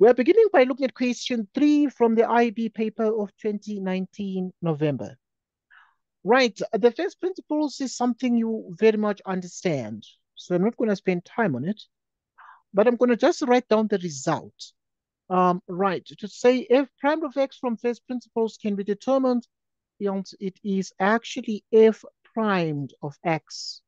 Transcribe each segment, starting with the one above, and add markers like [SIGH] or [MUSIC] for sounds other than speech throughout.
We are beginning by looking at question three from the IB paper of 2019 November. Right, the first principles is something you very much understand. So I'm not going to spend time on it, but I'm going to just write down the result. Um, right, to say f prime of x from first principles can be determined, it is actually f primed of x.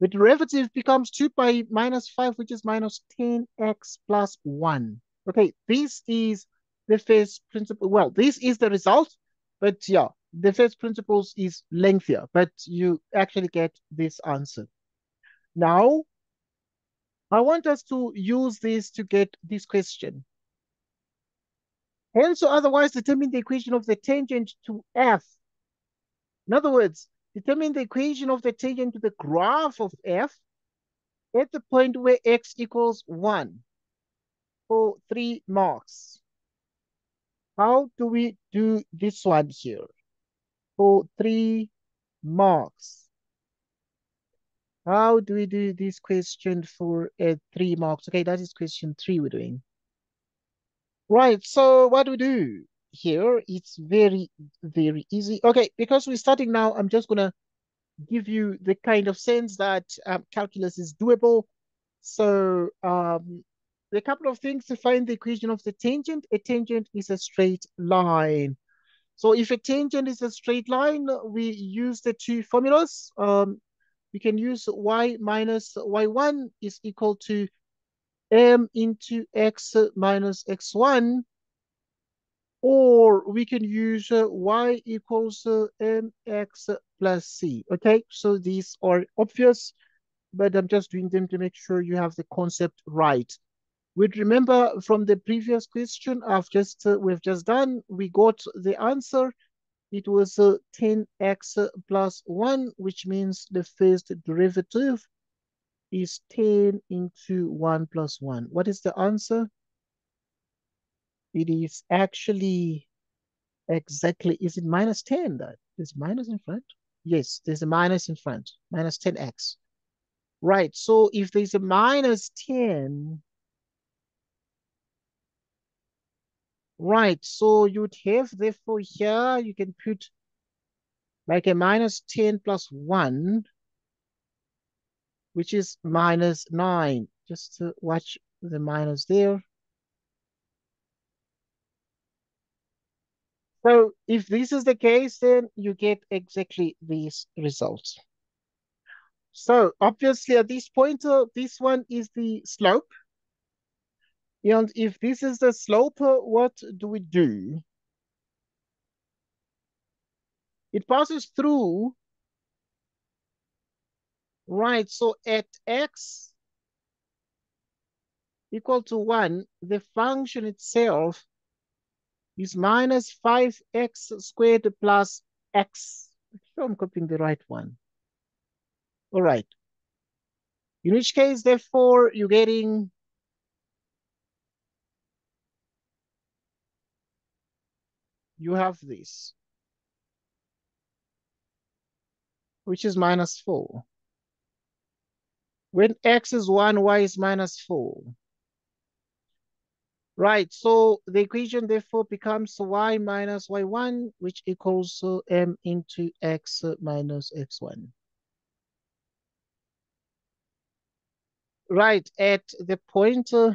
The derivative becomes 2 by minus 5, which is minus 10x plus 1. Okay, this is the first principle. Well, this is the result, but yeah, the first principles is lengthier, but you actually get this answer. Now, I want us to use this to get this question. Hence, otherwise determine the equation of the tangent to f. In other words, determine the equation of the tangent to the graph of f at the point where x equals 1 for three marks. How do we do this one here? For three marks. How do we do this question for uh, three marks? Okay, that is question three we're doing. Right, so what do we do here? It's very, very easy. Okay, because we're starting now, I'm just to give you the kind of sense that um, calculus is doable. So um, a couple of things to find the equation of the tangent. A tangent is a straight line. So if a tangent is a straight line, we use the two formulas. Um, we can use y minus y1 is equal to m into x minus x1, or we can use uh, y equals uh, mx plus c. Okay, so these are obvious, but I'm just doing them to make sure you have the concept right. We'd remember from the previous question I've just uh, we've just done, we got the answer it was uh, 10x plus 1, which means the first derivative is 10 into 1 plus 1. What is the answer? It is actually exactly, is it minus 10 that? Is minus in front? Yes, there's a minus in front, minus 10x. Right, so if there's a minus 10, Right, so you'd have therefore here, you can put like a minus 10 plus 1, which is minus 9. Just to watch the minus there. So if this is the case, then you get exactly these results. So obviously at this point, uh, this one is the slope. And if this is the slope, what do we do? It passes through, right? So at x equal to 1, the function itself is minus 5x squared plus x. Sure I'm copying the right one. All right. In which case, therefore, you're getting you have this, which is minus 4. When x is 1, y is minus 4. Right, so the equation therefore becomes y minus y1, which equals uh, m into x minus x1. Right, at the point uh,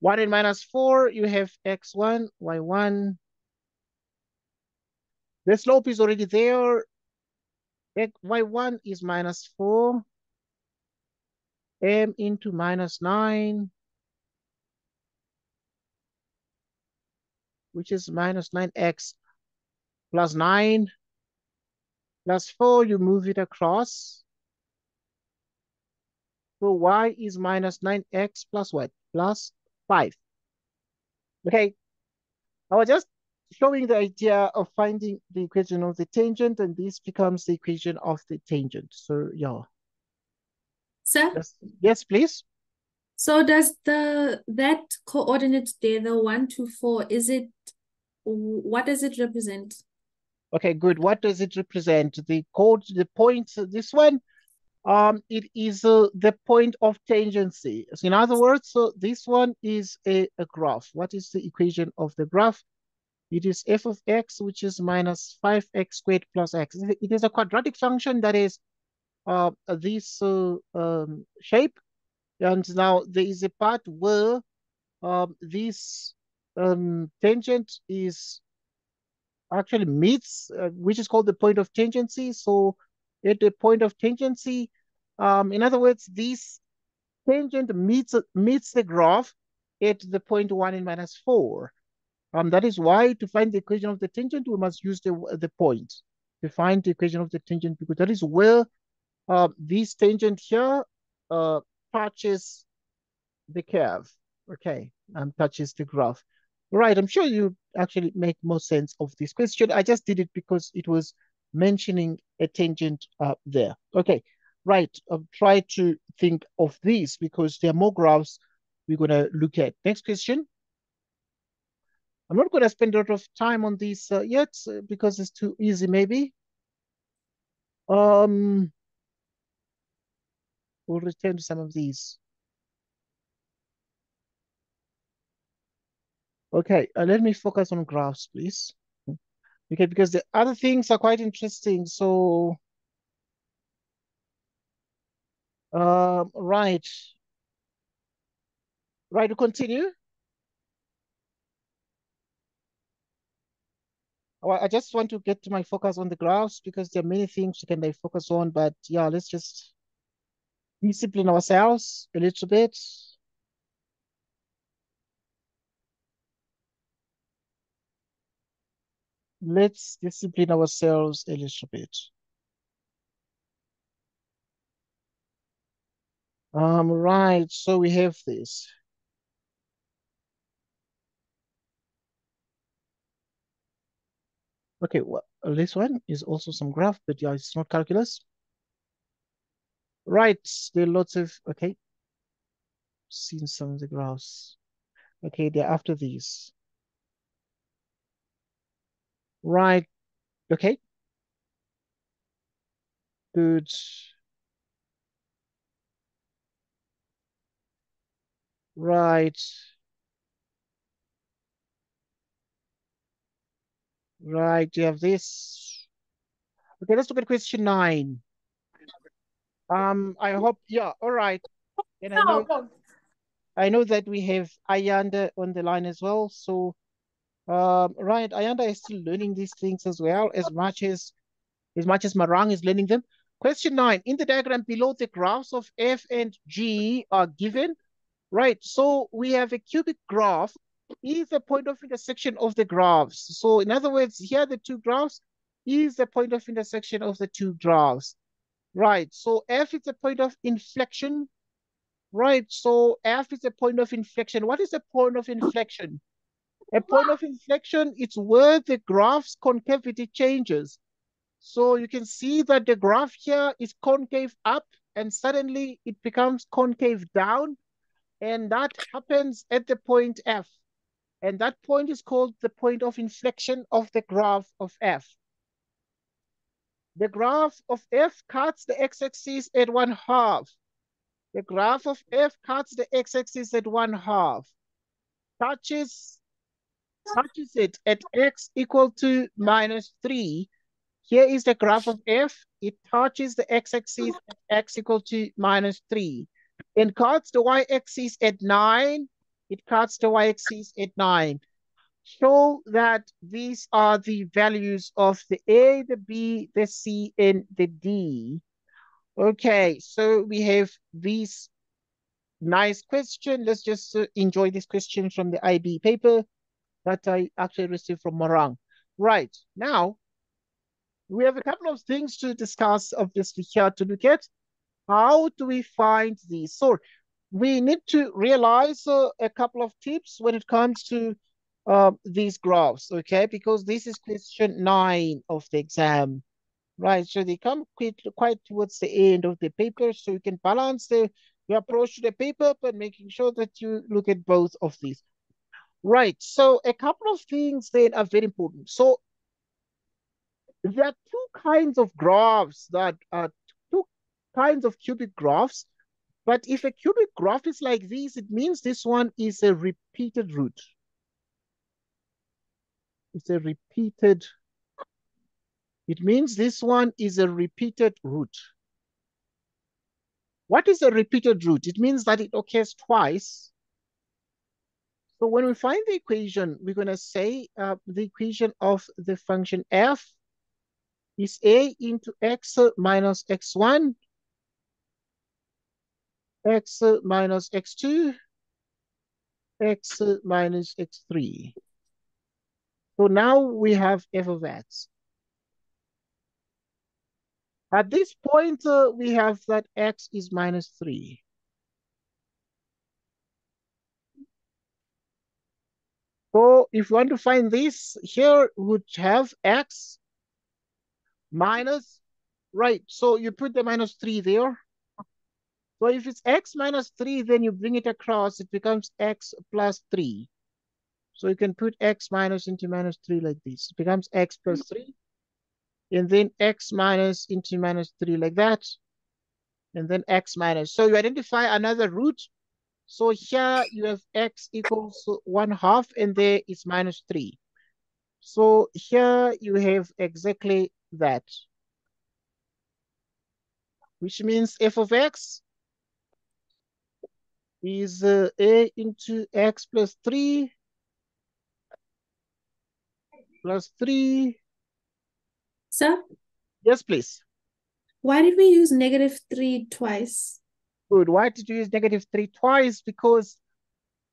1 and minus 4, you have x1, y1. The slope is already there. y1 is minus 4. M into minus 9. Which is minus 9x plus 9 plus 4, you move it across. So y is minus 9x plus what? Plus 5. Okay, I was just showing the idea of finding the equation of the tangent, and this becomes the equation of the tangent. So, yeah. Sir? Yes, yes please. So does the that coordinate there, the one to four, is it what does it represent? Okay, good. What does it represent? The code, the points, this one, Um, it is uh, the point of tangency. So in other words, so this one is a, a graph. What is the equation of the graph? It is f of x, which is minus 5x squared plus x. It is a quadratic function that is this uh, um, shape. And now there is a part where um, this um, tangent is actually meets, uh, which is called the point of tangency. So at the point of tangency, um, in other words, this tangent meets meets the graph at the point one and minus four. Um, that is why to find the equation of the tangent, we must use the the point to find the equation of the tangent because that is where uh, this tangent here uh, touches the curve. Okay, and touches the graph. Right, I'm sure you actually make more sense of this question. I just did it because it was mentioning a tangent uh, there. Okay, right, I'll try to think of these because there are more graphs we're going to look at. Next question. I'm not going to spend a lot of time on this uh, yet uh, because it's too easy maybe. Um, we'll return to some of these. Okay, uh, let me focus on graphs, please. Okay, because the other things are quite interesting. So, uh, right. Right, to continue. I just want to get to my focus on the graphs because there are many things we can like, focus on, but yeah, let's just discipline ourselves a little bit. Let's discipline ourselves a little bit. Um, right, so we have this. Okay, well, this one is also some graph, but yeah, it's not calculus. Right, there are lots of, okay. Seen some of the graphs. Okay, they're after these. Right, okay. Good. Right. Right, you have this. Okay, let's look at question nine. Um, I hope, yeah, all right. And I know, I know that we have Ayanda on the line as well. So, um, right, Ayanda is still learning these things as well, as much as, as much as Marang is learning them. Question nine, in the diagram below, the graphs of F and G are given. Right, so we have a cubic graph is the point of intersection of the graphs. So in other words, here the two graphs is the point of intersection of the two graphs. Right, so F is a point of inflection. Right, so F is a point of inflection. What is a point of inflection? A point of inflection, it's where the graph's concavity changes. So you can see that the graph here is concave up and suddenly it becomes concave down. And that happens at the point F. And that point is called the point of inflection of the graph of F. The graph of F cuts the x-axis at one half. The graph of F cuts the x-axis at one half. Touches, touches it at x equal to minus 3. Here is the graph of F. It touches the x-axis at x equal to minus 3. And cuts the y-axis at 9 it cuts the y-axis at 9. Show that these are the values of the A, the B, the C, and the D. Okay, so we have these nice question. Let's just uh, enjoy this question from the IB paper that I actually received from Marang. Right, now we have a couple of things to discuss obviously here to look at. How do we find these? So we need to realize uh, a couple of tips when it comes to uh, these graphs, okay? Because this is question nine of the exam, right? So they come quite, quite towards the end of the paper, so you can balance the your approach to the paper, but making sure that you look at both of these. Right, so a couple of things then are very important. So there are two kinds of graphs that are two kinds of cubic graphs. But if a cubic graph is like this, it means this one is a repeated root. It's a repeated, it means this one is a repeated root. What is a repeated root? It means that it occurs twice. So when we find the equation, we're going to say uh, the equation of the function f is a into x minus x1, x minus x2, x minus x3. So now we have f of x. At this point, uh, we have that x is minus 3. So if you want to find this, here would have x minus, right, so you put the minus 3 there. So if it's x minus 3, then you bring it across, it becomes x plus 3. So you can put x minus into minus 3 like this. It becomes x plus 3 and then x minus into minus 3 like that, and then x minus. So you identify another root. So here you have x equals 1 half, and there is minus 3. So here you have exactly that, which means f of x is uh, a into x plus 3 plus 3 Sir, Yes, please. why did we use negative three twice? Good. Why did you use negative three twice? Because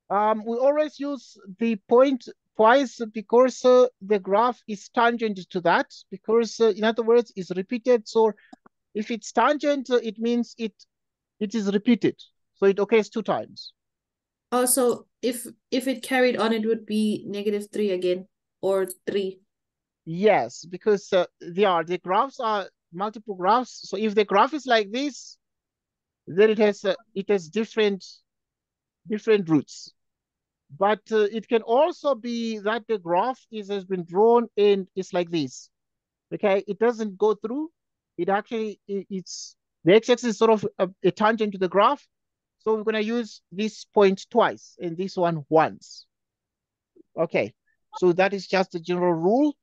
um, we always use the point twice because uh, the graph is tangent to that. Because uh, in other words, it's repeated. So if it's tangent, uh, it means it it is repeated. So it occurs two times. Also, if if it carried on, it would be negative three again or three. Yes, because uh, they are the graphs are multiple graphs. So if the graph is like this, then it has uh, it has different different roots. But uh, it can also be that the graph is has been drawn and it's like this. Okay, it doesn't go through. It actually it, it's the x-axis is sort of a, a tangent to the graph. So we're gonna use this point twice and this one once. Okay, so that is just a general rule.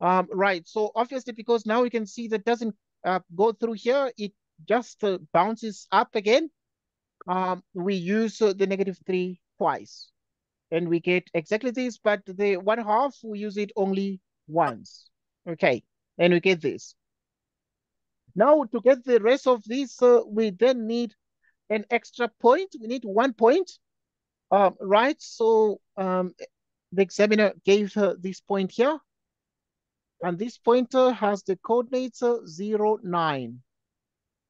Um, right, so obviously because now we can see that doesn't uh, go through here, it just uh, bounces up again. Um, we use uh, the negative three twice and we get exactly this, but the one half, we use it only once. Okay, and we get this. Now to get the rest of this, uh, we then need an extra point. We need one point, um, right? So um, the examiner gave this point here. And this pointer has the coordinates uh, 0, 9.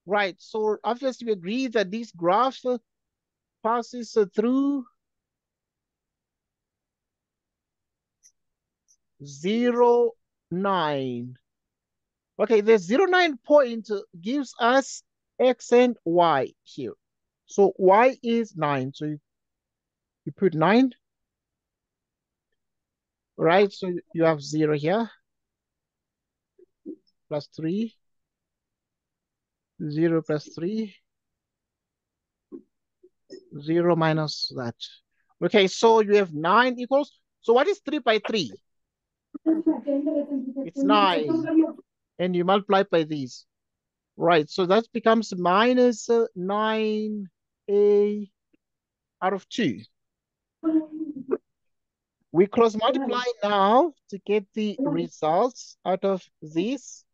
Right, so obviously we agree that this graph uh, passes uh, through 0, 9. Okay, the 0, 9 point gives us x and y here. So y is 9. So you, you put 9. Right, so you have 0 here plus 3, 0 plus 3, 0 minus that. Okay, so you have 9 equals, so what is 3 by 3? It's 9. And you multiply by these. Right, so that becomes uh, 9a out of 2. We cross multiply now to get the results out of this.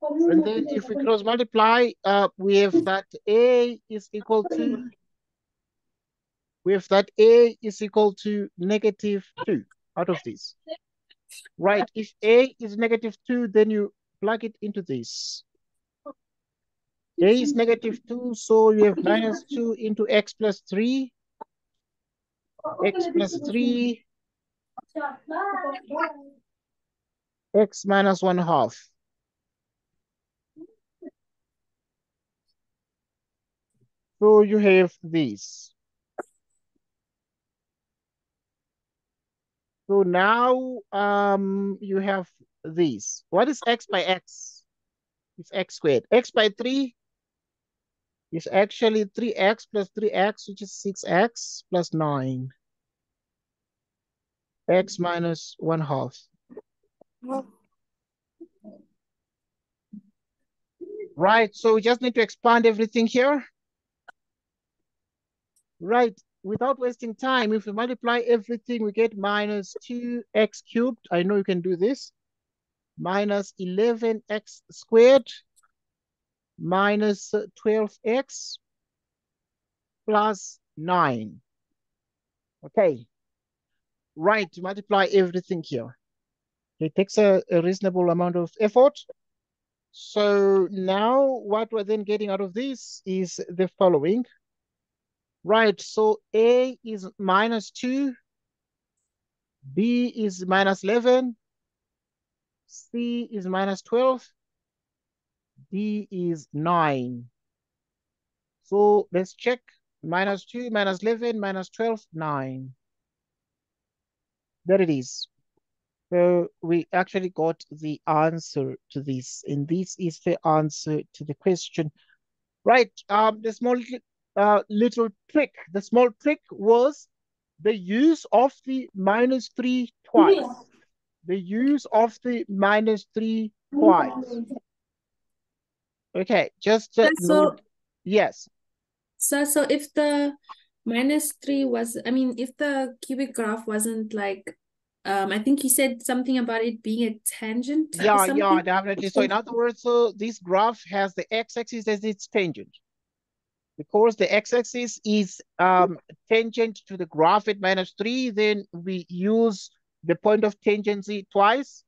And then if we cross multiply, uh, we have that A is equal to, we have that A is equal to negative 2 out of this. Right, if A is negative 2, then you plug it into this. A is negative 2, so you have minus 2 into x plus 3. X plus 3 x minus 1 half. So you have this. So now um, you have this. What is x by x? is x squared. x by 3 is actually 3x plus 3x, which is 6x plus 9. x minus 1 half. Right, so we just need to expand everything here. Right, without wasting time, if we multiply everything, we get minus 2x cubed. I know you can do this. Minus 11x squared minus 12x plus 9. Okay. Right, multiply everything here. It takes a, a reasonable amount of effort. So now what we're then getting out of this is the following. Right, so A is minus 2, B is minus 11, C is minus 12, D is 9. So let's check. Minus 2, minus 11, minus 12, 9. There it is. So we actually got the answer to this, and this is the answer to the question. Right, um, the small uh, little trick. The small trick was the use of the minus three twice. Yeah. The use of the minus three twice. Okay, just uh, so, note. Yes. So, so if the minus three was, I mean, if the cubic graph wasn't like um, I think you said something about it being a tangent. Yeah, yeah, definitely. So in other words, so this graph has the x-axis as its tangent because the x-axis is um, tangent to the graph at minus 3, then we use the point of tangency twice.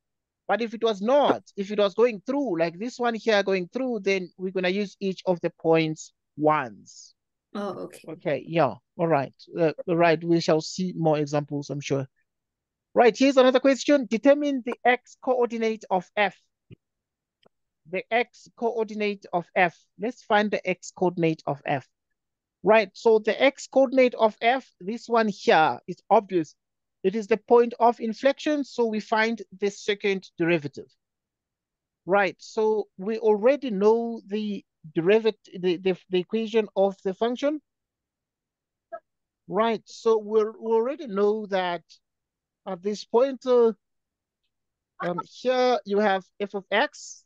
But if it was not, if it was going through, like this one here going through, then we're going to use each of the points once. Oh, okay. Okay, yeah, all right. Uh, all right, we shall see more examples, I'm sure. Right, here's another question. Determine the x-coordinate of f the x coordinate of f. Let's find the x coordinate of f. Right, so the x coordinate of f, this one here is obvious. It is the point of inflection, so we find the second derivative. Right, so we already know the derivative, the, the, the equation of the function. Right, so we already know that at this point, uh, um, here you have f of x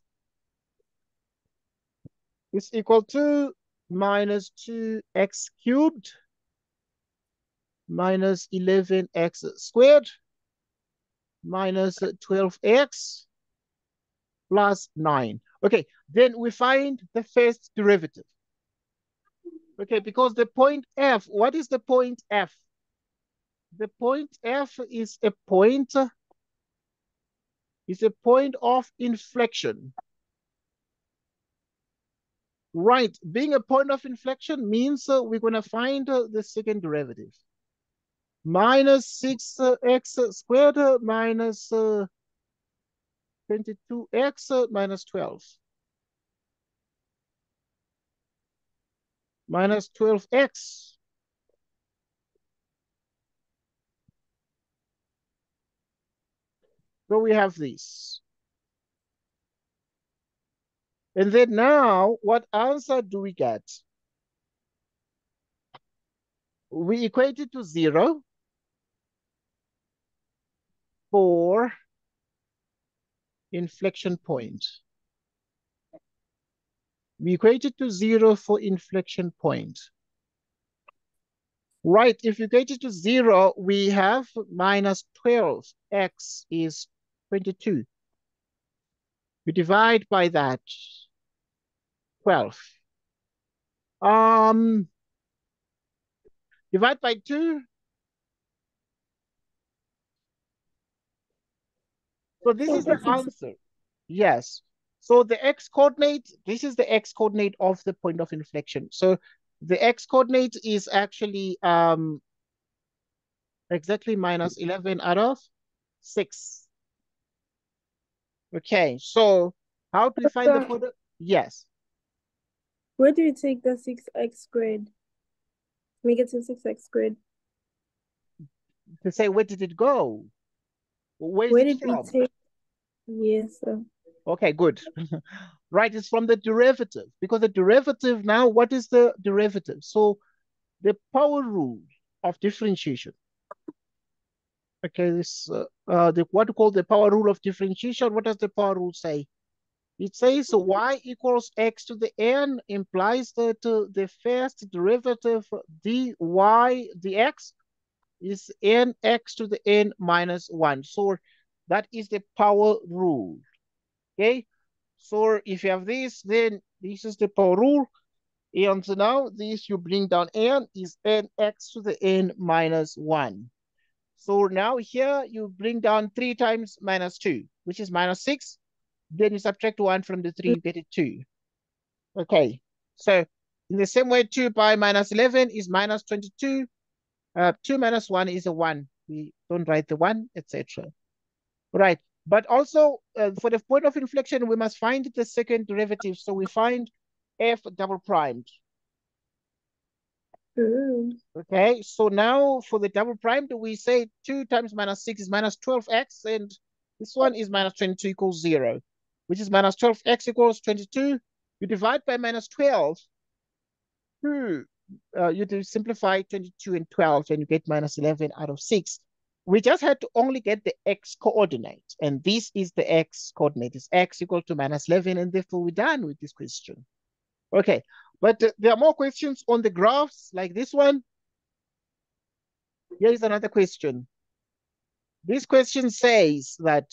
is equal to minus 2x cubed minus 11x squared minus 12x plus 9. Okay, then we find the first derivative. Okay, because the point f, what is the point f? The point f is a point, is a point of inflection. Right, being a point of inflection means uh, we're going to find uh, the second derivative. Minus 6x uh, squared uh, minus 22x uh, minus 12. Minus 12x. So we have this. And then now, what answer do we get? We equate it to zero for inflection point. We equate it to zero for inflection point. Right, if you equate it to zero, we have minus 12. X is 22. We divide by that, 12. Um, divide by 2. So this is the answer. Yes. So the x coordinate, this is the x coordinate of the point of inflection. So the x coordinate is actually um, exactly minus 11 out of 6. Okay, so how do to find the product? Yes. Where do you take the 6x squared? Make it to 6x squared. To say, where did it go? Where, where did we take? Yes. Sir. Okay, good. [LAUGHS] right? It's from the derivative because the derivative now, what is the derivative? So the power rule of differentiation. Okay, this uh, uh the what we call the power rule of differentiation. What does the power rule say? It says y equals x to the n implies that uh, the first derivative dy dx is nx to the n minus 1. So that is the power rule. Okay, so if you have this, then this is the power rule. And now this you bring down n is nx to the n minus 1. So now here you bring down 3 times minus 2, which is minus 6. Then you subtract 1 from the 3, you get it 2. Okay, so in the same way, 2 by minus 11 is minus 22. Uh, 2 minus 1 is a 1. We don't write the 1, etc. Right, but also uh, for the point of inflection, we must find the second derivative. So we find f double primed. Mm. Okay, so now for the double primed, we say 2 times minus 6 is minus 12x, and this one is minus 22 equals 0, which is minus 12x equals 22. You divide by minus 12, hmm, uh, you do simplify 22 and 12, and you get minus 11 out of 6. We just had to only get the x coordinate, and this is the x coordinate. It's x equal to minus 11, and therefore we're done with this question. Okay, but uh, there are more questions on the graphs like this one. Here is another question. This question says that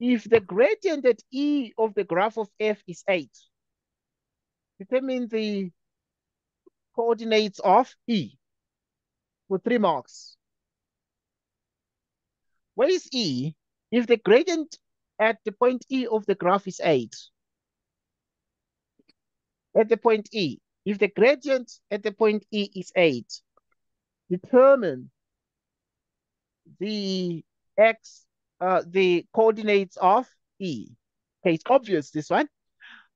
if the gradient at E of the graph of F is 8, determine the coordinates of E with three marks. Where is E? If the gradient at the point E of the graph is 8, at the point E, if the gradient at the point E is 8, determine the x, uh, the coordinates of E. Okay, it's obvious, this one.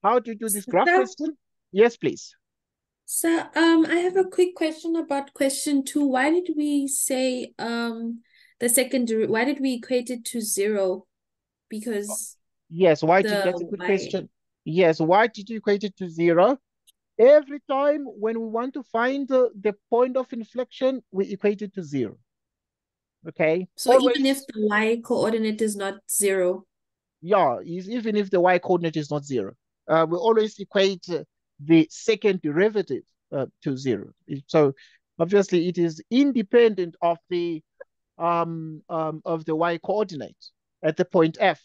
How do you do this graph So- question? Yes, please. So um I have a quick question about question two. Why did we say um the second why did we equate it to zero? Because Yes, why did that's a good y. question. Yes, why did you equate it to zero? Every time when we want to find the, the point of inflection, we equate it to zero. Okay. so even if the y coordinate is not zero, Yeah, even if the y coordinate is not zero, uh, we always equate uh, the second derivative uh, to zero. So obviously it is independent of the um, um, of the y coordinate at the point f.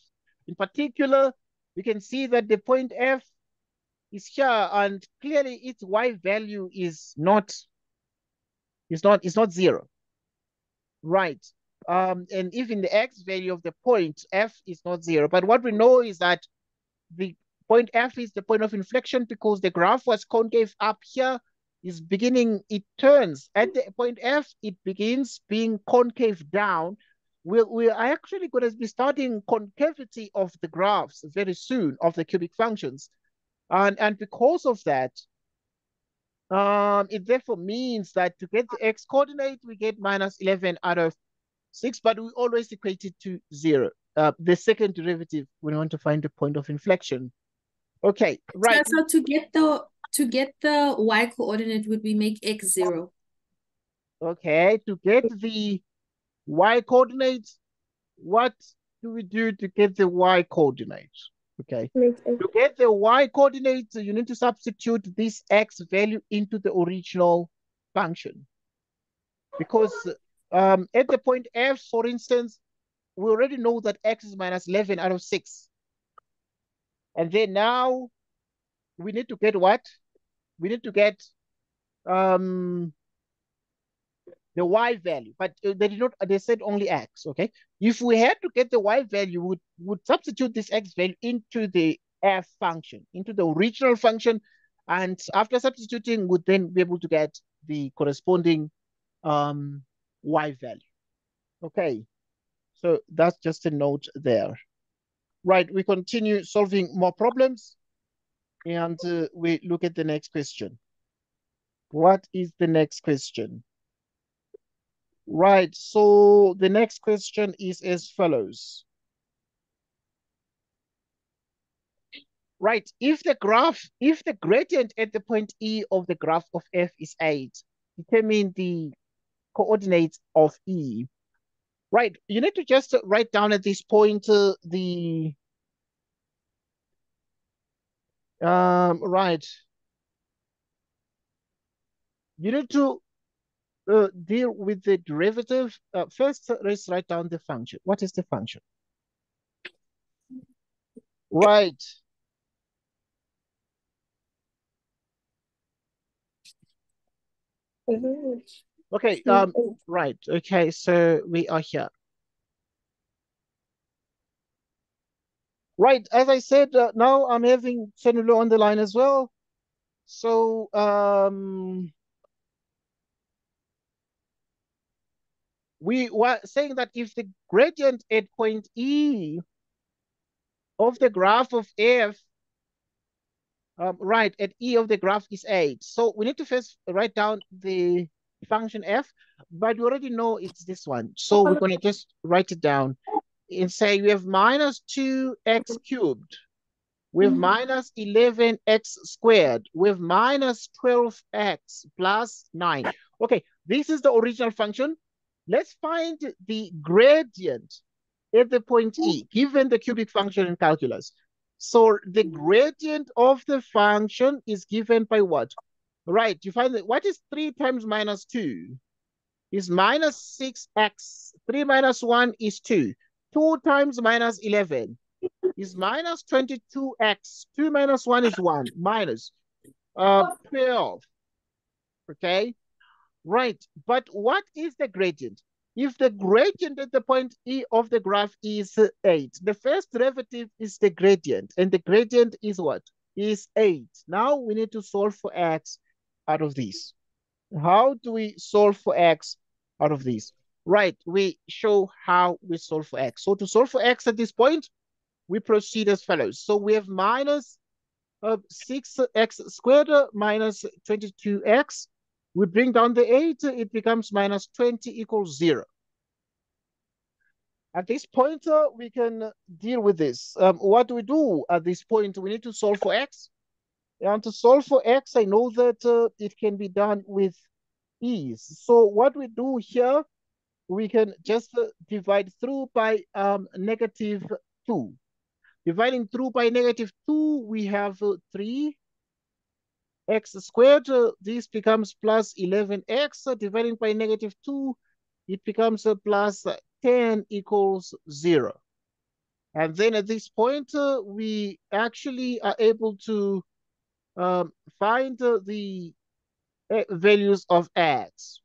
In particular, we can see that the point f is here, and clearly its y value is not is not is not zero. Right. Um, and even the x value of the point f is not zero. But what we know is that the point f is the point of inflection because the graph was concave up here is beginning, it turns at the point f, it begins being concave down. We, we are actually going to be studying concavity of the graphs very soon of the cubic functions. And, and because of that, um, it therefore means that to get the x coordinate, we get minus 11 out of 6, but we always equate it to 0. Uh, the second derivative, we want to find the point of inflection. Okay, right. So, so to get the to get the y coordinate, would we make x zero? Okay, to get the y coordinate, what do we do to get the y coordinate? Okay, Make x to get the y coordinate, you need to substitute this x value into the original function. Because um, at the point f, for instance, we already know that x is minus 11 out of 6. And then now we need to get what? We need to get um, the y value, but uh, they did not, they said only x, okay? If we had to get the y value, would, would substitute this x value into the f function, into the original function, and after substituting, would then be able to get the corresponding um, y value. Okay, so that's just a note there. Right, we continue solving more problems, and uh, we look at the next question. What is the next question? Right, so the next question is as follows. Right, if the graph, if the gradient at the point E of the graph of F is 8, determine the coordinates of E. Right, you need to just write down at this point uh, the, um, right. You need to uh, deal with the derivative. Uh, first, let's write down the function. What is the function? Right. Okay, um, right. Okay, so we are here. Right, as I said, uh, now I'm having Senulo on the line as well. So, um, we were saying that if the gradient at point E of the graph of F, um, right, at E of the graph is 8. So we need to first write down the function F, but we already know it's this one. So we're going to just write it down and say we have minus 2x mm-hmm. cubed. We have Mhm. minus 11x squared. We have minus 12x plus 9. Okay, this is the original function. Let's find the gradient at the point E, mm-hmm. given the cubic function in calculus. So the mm-hmm. gradient of the function is given by what? Right, you find that what is 3 times minus 2? Is minus 6x. 3 minus 1 is 2. 2 times minus 11 is minus 22x. 2 minus 1 is 1. Minus uh, 12. Okay? Right. But what is the gradient? If the gradient at the point E of the graph is 8, the first derivative is the gradient. And the gradient is what? Is 8. Now we need to solve for x out of this. How do we solve for x out of this? Right, we show how we solve for x. So to solve for x at this point, we proceed as follows. So we have minus uh, 6x squared minus 22x. We bring down the 8, it becomes minus 20 equals 0. At this point, uh, we can deal with this. Um, what do we do at this point? We need to solve for x. And to solve for x, I know that uh, it can be done with ease. So what we do here, we can just uh, divide through by um, negative 2. Dividing through by negative 2, we have uh, 3 x squared. Uh, this becomes plus 11x. Uh, dividing by negative 2, it becomes plus 10 equals 0. And then at this point, uh, we actually are able to um, find uh, the uh, values of x.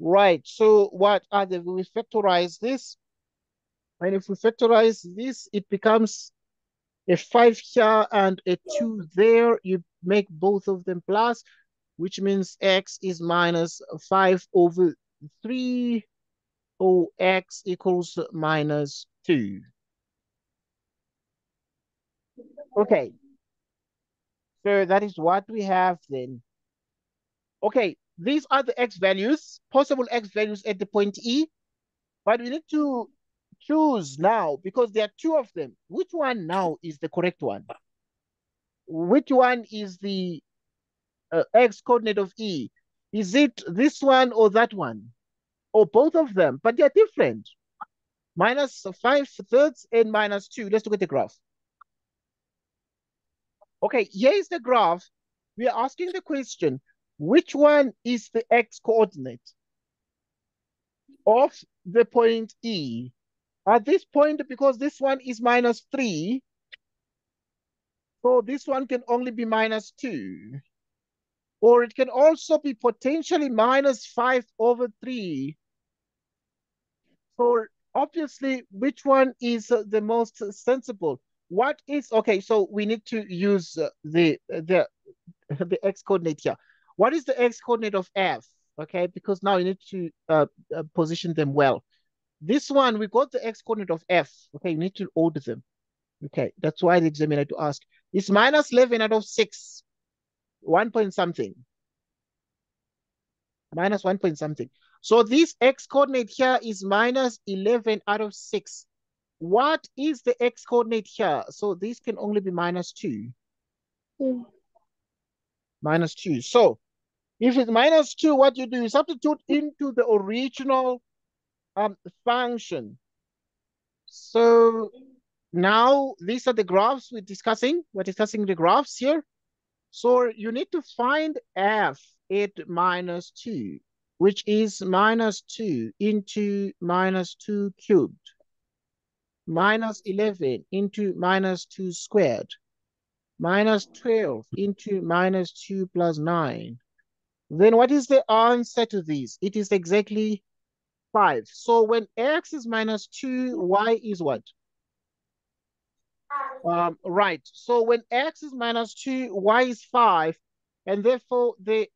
Right, so what are the, we factorize this. And if we factorize this, it becomes a 5 here and a 2 there. You make both of them plus, which means x is minus 5 over 3 or x equals minus 2. Okay. So that is what we have then. Okay, these are the x values, possible x values at the point E, but we need to choose now because there are two of them. Which one now is the correct one? Which one is the uh, x coordinate of E? Is it this one or that one? Or both of them, but they're different. Minus 5 thirds and minus 2. Let's look at the graph. Okay, here is the graph. We are asking the question, which one is the x coordinate of the point E? At this point, because this one is minus 3, so this one can only be minus 2. Or it can also be potentially minus 5 over 3. So obviously, which one is uh, the most sensible? What is, okay, so we need to use uh, the, the, [LAUGHS] the x coordinate here. What is the x coordinate of f? Okay, because now you need to uh, uh, position them well. This one, we got the x coordinate of f. Okay, you need to order them. Okay, that's why the examiner to ask. It's minus 11 out of 6. 1 point something. Minus 1 point something. So this x coordinate here is minus 11 out of 6. What is the x coordinate here? So this can only be minus 2. Hmm. Minus 2. So if it's minus 2, what you do you substitute into the original um, function. So now these are the graphs we're discussing. We're discussing the graphs here. So you need to find f at minus 2, which is minus 2 into minus 2 cubed, minus 11 into minus 2 squared, minus 12 into minus 2 plus 9. Then what is the answer to this? It is exactly 5. So when x is minus 2, y is what? Um, right. So when x is minus 2, y is 5. And therefore, the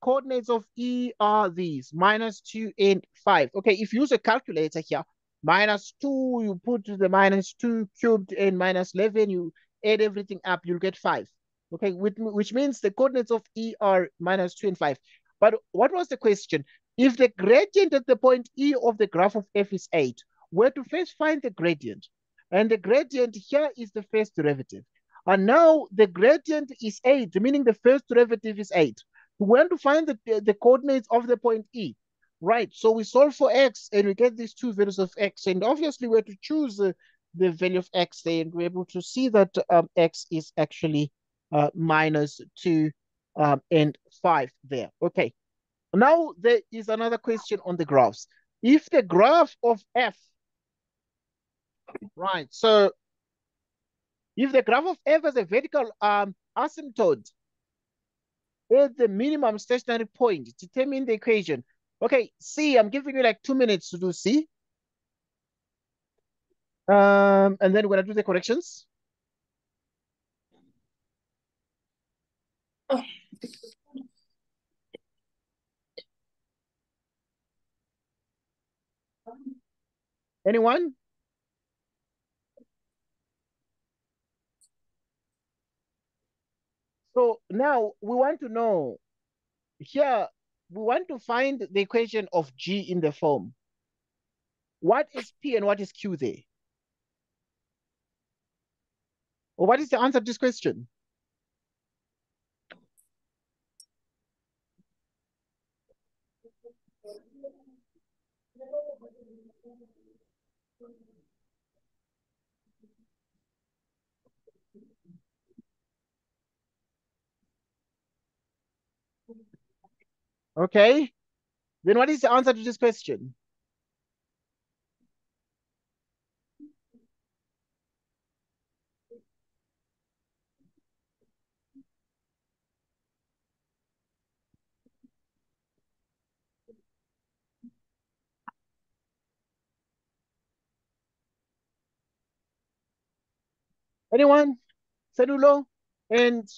coordinates of E are these, minus 2 and 5. Okay, if you use a calculator here, minus 2, you put the minus 2 cubed and minus 11, you add everything up, you'll get 5. Okay, which, which means the coordinates of E are minus 2 and 5. But what was the question? If the gradient at the point E of the graph of f is 8, where to first find the gradient? And the gradient here is the first derivative. And now the gradient is 8, meaning the first derivative is 8. We want to find the, the coordinates of the point E. Right, so we solve for x and we get these two values of x. And obviously we have to choose uh, the value of x there and we're able to see that um, x is actually uh, minus 2 um, and 5 there. Okay, now there is another question on the graphs. If the graph of f Right. So if the graph of f has a vertical um, asymptote at the minimum stationary point, determine the equation. Okay, C, I'm giving you like two minutes to do C. Um, and then we're gonna do the corrections. Anyone? So now we want to know here, we want to find the equation of G in the form. What is P and what is Q there? Or what is the answer to this question? Okay. Then what is the answer to this question? Anyone? Celulo and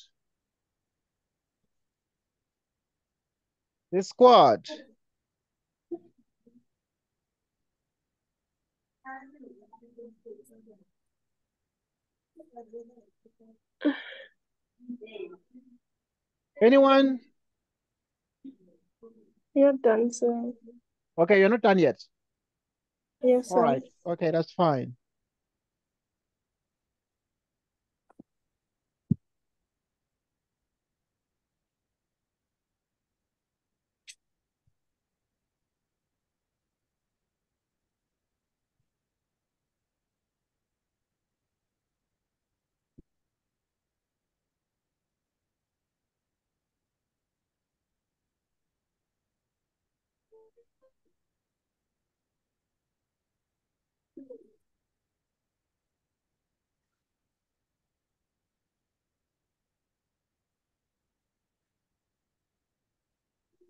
the squad. Anyone? You're done, sir. Okay, you're not done yet. Yes, All sir. right. Okay, that's fine.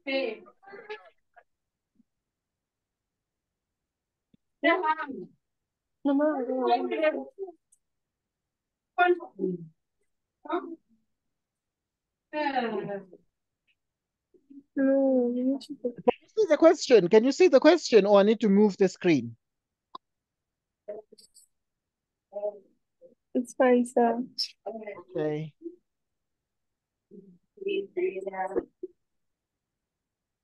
No, no, no. No, you need to put- Can you see the question? Can you see the question or I need to move the screen? It's fine, sir. Okay.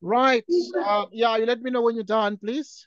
Right. Uh, yeah, you let me know when you're done, please.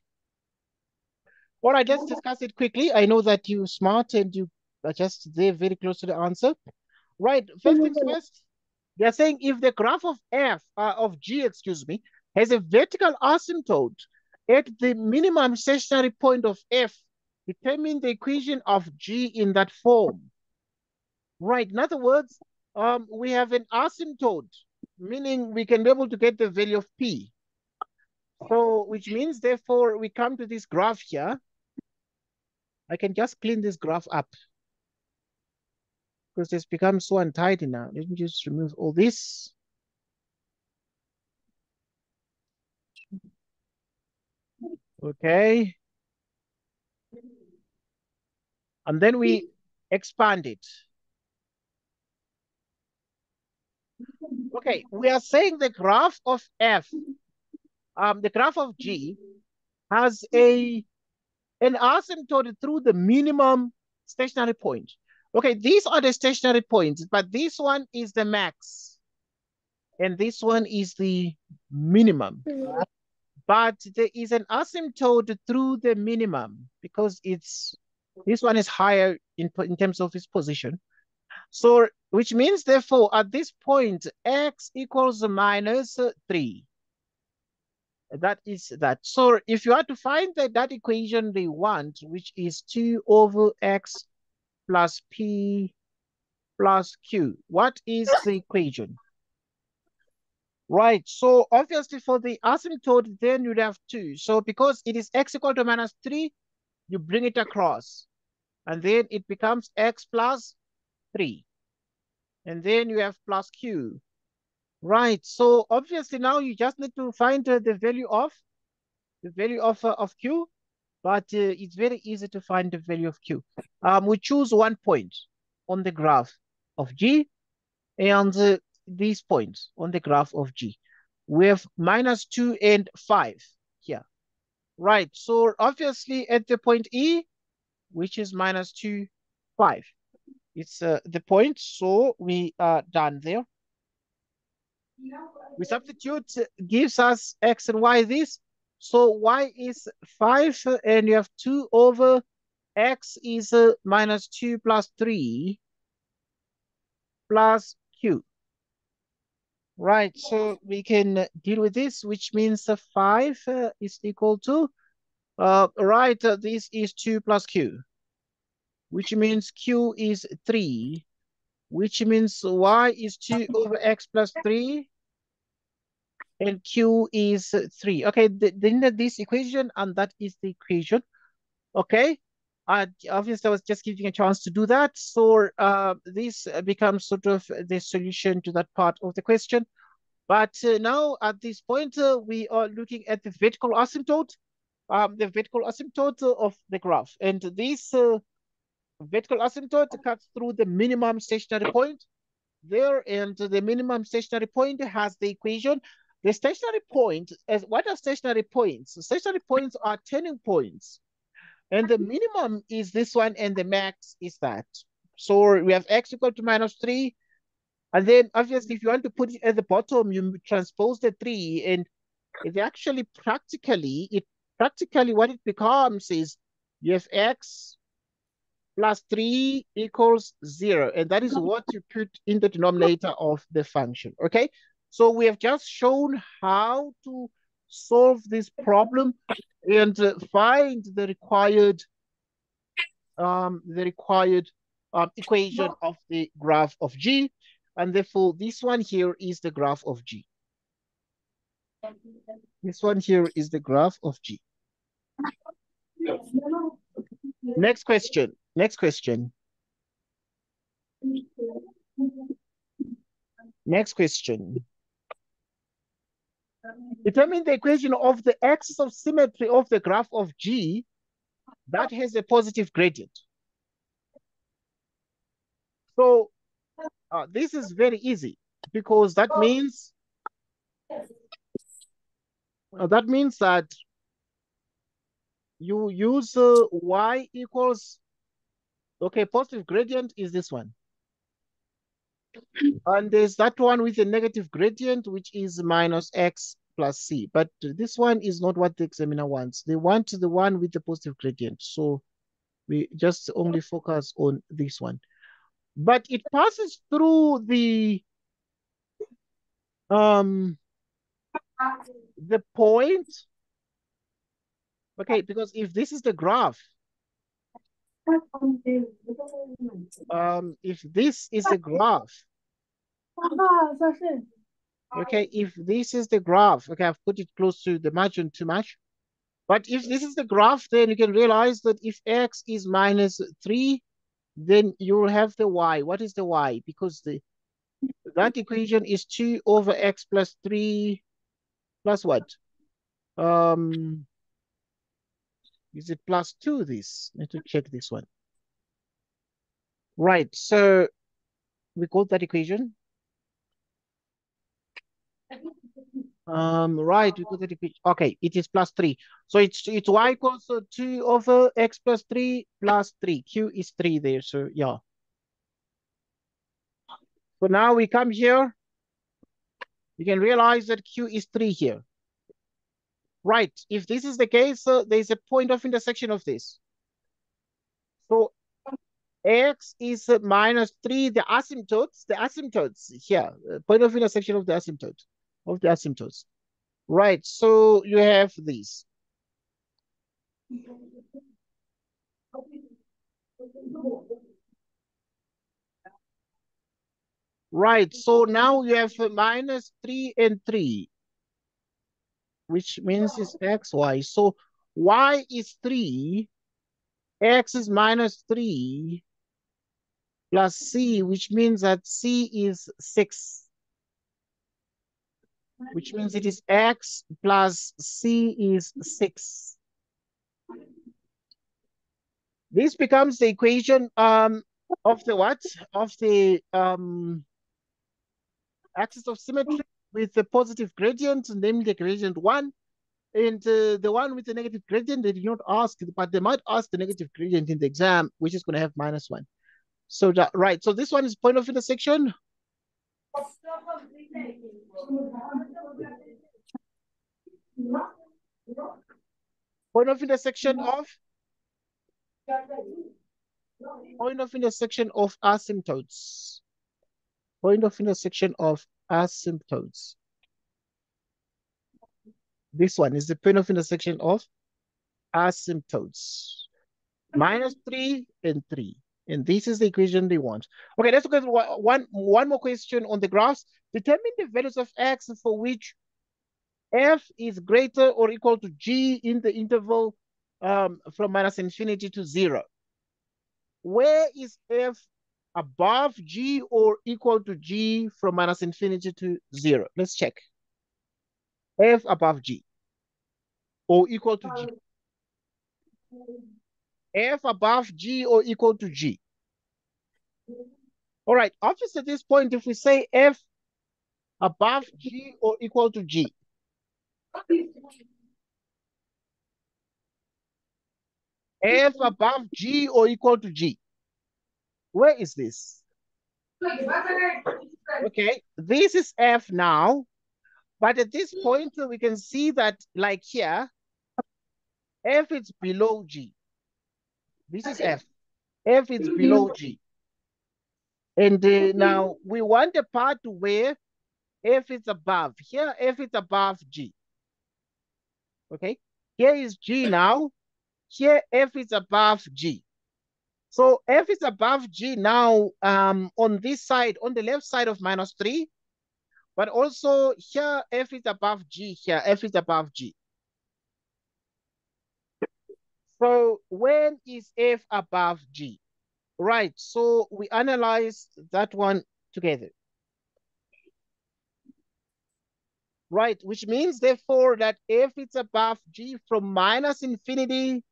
All right, let's discuss it quickly. I know that you're smart and you are just there very close to the answer. Right, first things first, they're saying if the graph of f, uh, of g, excuse me, has a vertical asymptote at the minimum stationary point of f, determine the equation of g in that form. Right, in other words, um, we have an asymptote, meaning we can be able to get the value of p. So, which means, therefore, we come to this graph here. I can just clean this graph up because it's become so untidy now. Let me just remove all this. Okay. And then we expand it. Okay, we are saying the graph of f, um, the graph of g has a an asymptote through the minimum stationary point. Okay, these are the stationary points, but this one is the max. And this one is the minimum. But there is an asymptote through the minimum because it's this one is higher in, in terms of its position. So, which means therefore at this point, x equals minus 3. That is that. So if you are to find that, that equation they want, which is 2 over x plus p plus q, what is the equation? Right, so obviously for the asymptote, then you'd have 2. So because it is x equal to minus 3, you bring it across. And then it becomes x plus 3. And then you have plus q. Right, so obviously now you just need to find uh, the value of the value of, uh, of q, but uh, it's very easy to find the value of q. Um, we choose one point on the graph of g and uh, these points on the graph of g. We have minus 2 and 5 here. Right, so obviously at the point E, which is minus 2, 5. It's uh, the point, so we are done there. We substitute gives us x and y this. So y is 5 and you have 2 over x is uh, minus 2 plus 3 plus q. Right, so we can deal with this, which means the 5 uh, is equal to, uh, right, uh, this is 2 plus q, which means q is 3, which means y is 2 over x plus 3, and q is 3. Okay, then this equation, and that is the equation. Okay, uh, obviously I was just giving a chance to do that. So uh, this becomes sort of the solution to that part of the question. But uh, now at this point, uh, we are looking at the vertical asymptote, um, the vertical asymptote of the graph. And this uh, vertical asymptote cuts through the minimum stationary point there. And the minimum stationary point has the equation. The stationary point, as what are stationary points? Stationary points are turning points. And the minimum is this one and the max is that. So we have x equal to minus 3. And then obviously if you want to put it at the bottom, you transpose the 3 and it actually practically, it practically what it becomes is you have x plus 3 equals 0. And that is what you put in the denominator of the function, okay? So we have just shown how to solve this problem and uh, find the required um, the required um, equation of the graph of G. And therefore, this one here is the graph of G. This one here is the graph of G. Next question. Next question. Next question. Determine the equation of the axis of symmetry of the graph of G that has a positive gradient. So uh, this is very easy because that means uh, that means that you use uh, y equals okay positive gradient is this one and there's that one with a negative gradient which is minus x plus c but this one is not what the examiner wants. They want the one with the positive gradient. So we just only focus on this one. But it passes through the um the point. Okay because if this is the graph um if this is the graph okay if this is the graph okay i've put it close to the margin too much but if this is the graph then you can realize that if x is minus 3 then you will have the y. What is the y? Because the that equation is 2 over x plus 3 plus what? Um, is it plus 2 this? Need to check this one. Right, so we call that equation. Um, right, we that equation. Okay, it is plus 3. So it's it's y equals 2 over x plus 3 plus 3. Q is 3 there, so yeah. So now we come here. You can realize that Q is 3 here. Right, if this is the case, uh, there's a point of intersection of this. So x is minus 3, the asymptotes, the asymptotes here, uh, point of intersection of the asymptote, of the asymptotes. Right, so you have this. Right, so now you have minus 3 and 3, which means it's x, y. So y is 3, x is minus 3, plus c, which means that c is 6, which means it is x plus c is 6. This becomes the equation um, of the what? Of the um, axis of symmetry with the positive gradient, namely the gradient 1. And uh, the one with the negative gradient, they did not ask, but they might ask the negative gradient in the exam, which is going to have minus 1. So, that, right, so this one is point of intersection. Point of intersection of point of intersection of asymptotes. Point of intersection of asymptotes. This one is the point of intersection of asymptotes. Minus 3 and 3. And this is the equation they want. Okay, let's look at one, one more question on the graphs. Determine the values of x for which f is greater or equal to g in the interval um, from minus infinity to 0. Where is f above g or equal to g from minus infinity to 0? Let's check. f above g or equal to g f above g or equal to g. All right, obviously at this point, if we say f above g or equal to g, f above g or equal to g, where is this? Okay, this is f now, but at this point, we can see that like here, f is below g. This is F. f is below g. And uh, now we want a part where f is above. Here, f is above g. Okay, here is g now. Here, f is above g. So f is above g now um, on this side, on the left side of minus 3. But also here, f is above g. Here, f is above g. So when is f above g? Right, so we analyze that one together. Right, which means therefore that if it's above g from minus infinity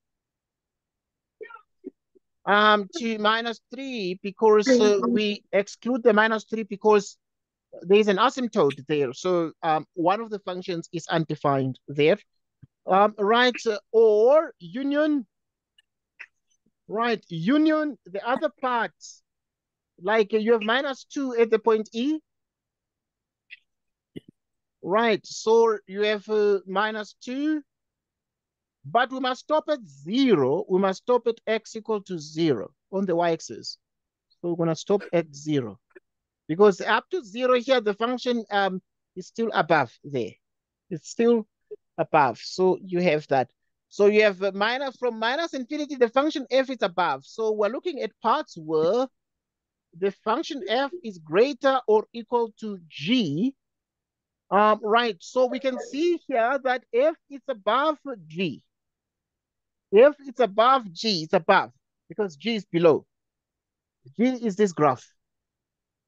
um, to minus 3 because uh, we exclude the minus 3 because there is an asymptote there. So um, one of the functions is undefined there. Um, right, uh, or union Right, union, the other part, like you have minus 2 at the point E. Right, so you have uh, minus 2, but we must stop at 0. We must stop at x equal to 0 on the y-axis. So we're going to stop at 0. Because up to 0 here, the function um, is still above there. It's still above. So you have that. So you have minus from minus infinity, the function f is above. So we're looking at parts where the function f is greater or equal to g. Um, right, so we can see here that f is above g. If it's above g, it's above because g is below. G is this graph.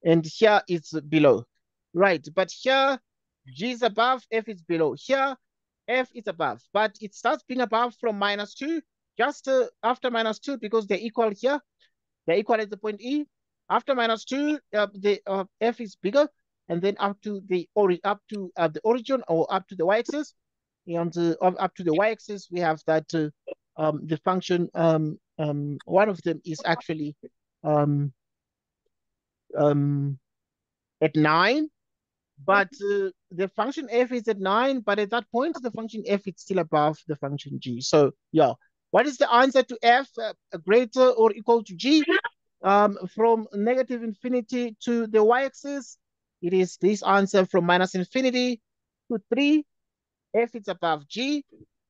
And here it's below. Right, but here g is above, f is below. Here f is above, but it starts being above from minus 2 just uh, after minus 2 because they're equal here. They're equal at the point E. After minus 2, uh, the uh, f is bigger, and then up to the or up to uh, the origin or up to the y-axis. And uh, up to the y-axis, we have that uh, um, the function, um, um, one of them is actually um, um, at 9, but uh, the function f is at 9, but at that point, the function f is still above the function g. So yeah, what is the answer to f uh, greater or equal to g? Um, from negative infinity to the y-axis, it is this answer from minus infinity to 3. f is above g,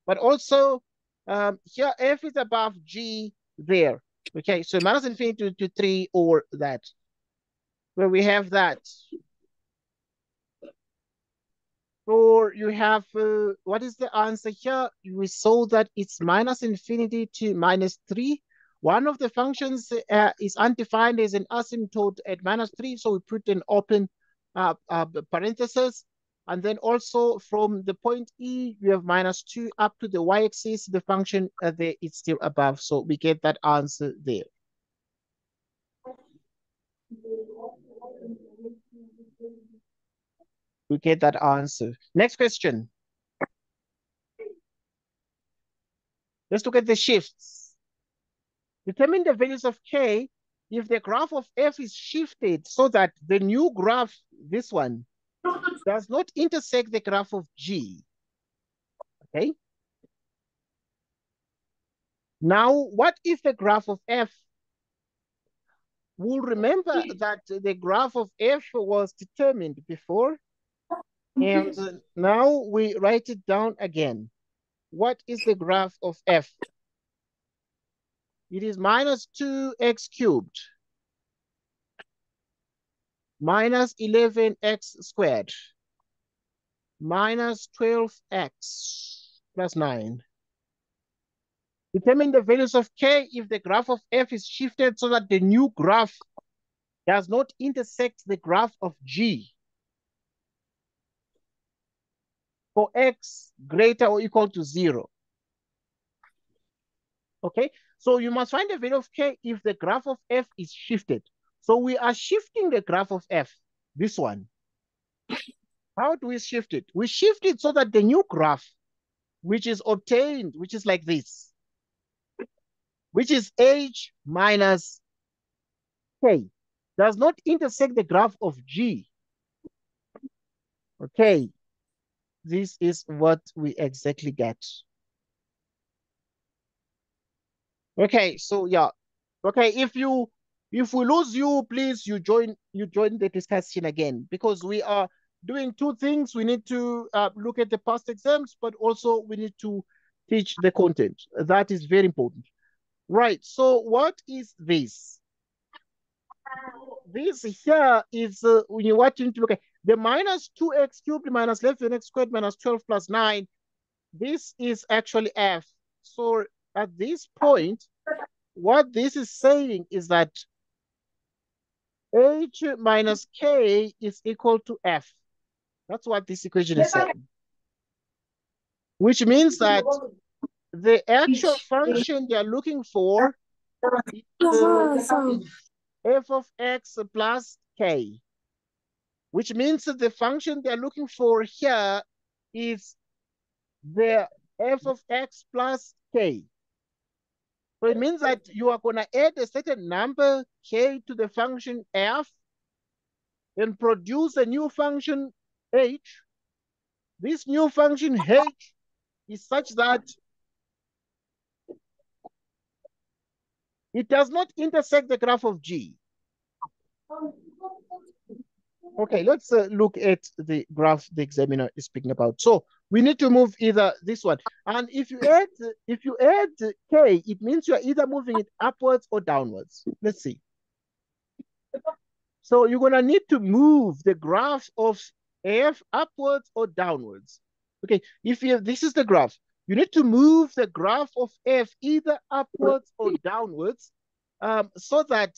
but also um, here f is above g there. Okay, so minus infinity to, to 3 or that. Where we have that. Or you have, uh, what is the answer here? We saw that it's minus infinity to minus 3. One of the functions uh, is undefined as an asymptote at minus 3, so we put an open uh, uh, parenthesis. And then also from the point E, we have minus 2 up to the y-axis, the function uh, there is still above. So we get that answer there. we get that answer. Next question. Let's look at the shifts. Determine the values of K if the graph of F is shifted so that the new graph, this one, does not intersect the graph of G. Okay. Now, what is the graph of F? We'll remember that the graph of F was determined before and now we write it down again. What is the graph of f? It is minus 2x cubed minus 11x squared minus 12x plus 9. Determine the values of k if the graph of f is shifted so that the new graph does not intersect the graph of g. for x greater or equal to zero. Okay, so you must find the value of k if the graph of f is shifted. So we are shifting the graph of f, this one. How do we shift it? We shift it so that the new graph, which is obtained, which is like this, which is h minus k, does not intersect the graph of g. Okay, this is what we exactly get. Okay, so yeah, Okay, if you if we lose you, please you join you join the discussion again because we are doing two things. We need to uh, look at the past exams, but also we need to teach the content. That is very important. Right. So what is this? This here is uh, when you want to look at the minus 2x cubed minus 11x squared minus 12 plus 9. This is actually f. So at this point, what this is saying is that h minus k is equal to f. That's what this equation is saying. Which means that the actual function they're looking for is f of x plus k. Which means that the function they're looking for here is the f of x plus k. So it means that you are going to add a certain number k to the function f and produce a new function h. This new function h is such that it does not intersect the graph of g. Okay, let's uh, look at the graph the examiner is speaking about. So we need to move either this one. And if you add if you add k, it means you are either moving it upwards or downwards. Let's see. So you're gonna need to move the graph of f upwards or downwards. Okay, if you this is the graph, you need to move the graph of f either upwards or downwards um, so that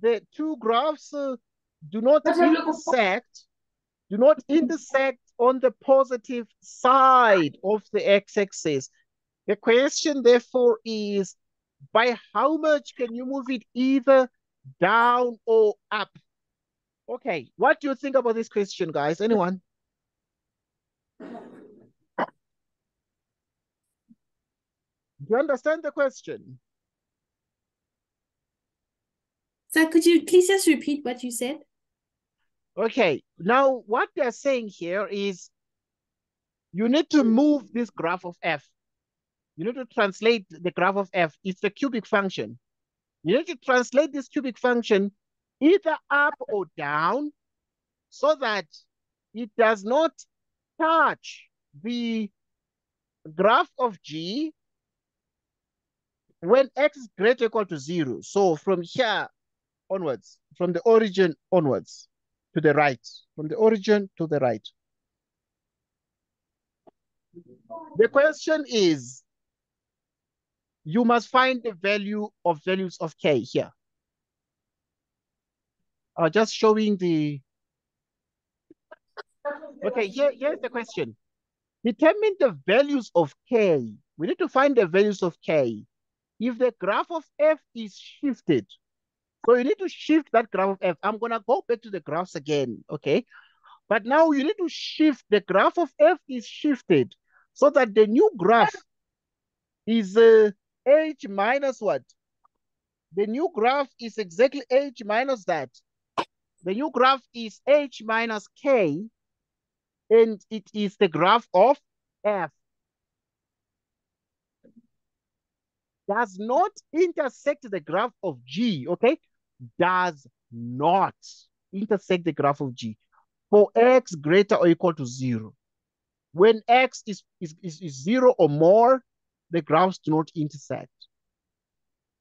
the two graphs uh, do not intersect, do not intersect on the positive side of the x-axis. The question therefore is, by how much can you move it either down or up? Okay, what do you think about this question, guys? Anyone? Do you understand the question? So could you please just repeat what you said? Okay, now what they're saying here is you need to move this graph of f. You need to translate the graph of f. It's the cubic function. You need to translate this cubic function either up or down so that it does not touch the graph of g when x is greater or equal to zero. So from here onwards, from the origin onwards to the right, from the origin to the right. The question is, you must find the value of values of k here. Uh, just showing the, okay, here, here's the question. Determine the values of k. We need to find the values of k. If the graph of f is shifted, so you need to shift that graph of f. I'm going to go back to the graphs again, okay? But now you need to shift, the graph of f is shifted so that the new graph is uh, h minus what? The new graph is exactly h minus that. The new graph is h minus k, and it is the graph of f. Does not intersect the graph of g, okay? Does not intersect the graph of G for x greater or equal to zero. When x is, is, is, is zero or more, the graphs do not intersect.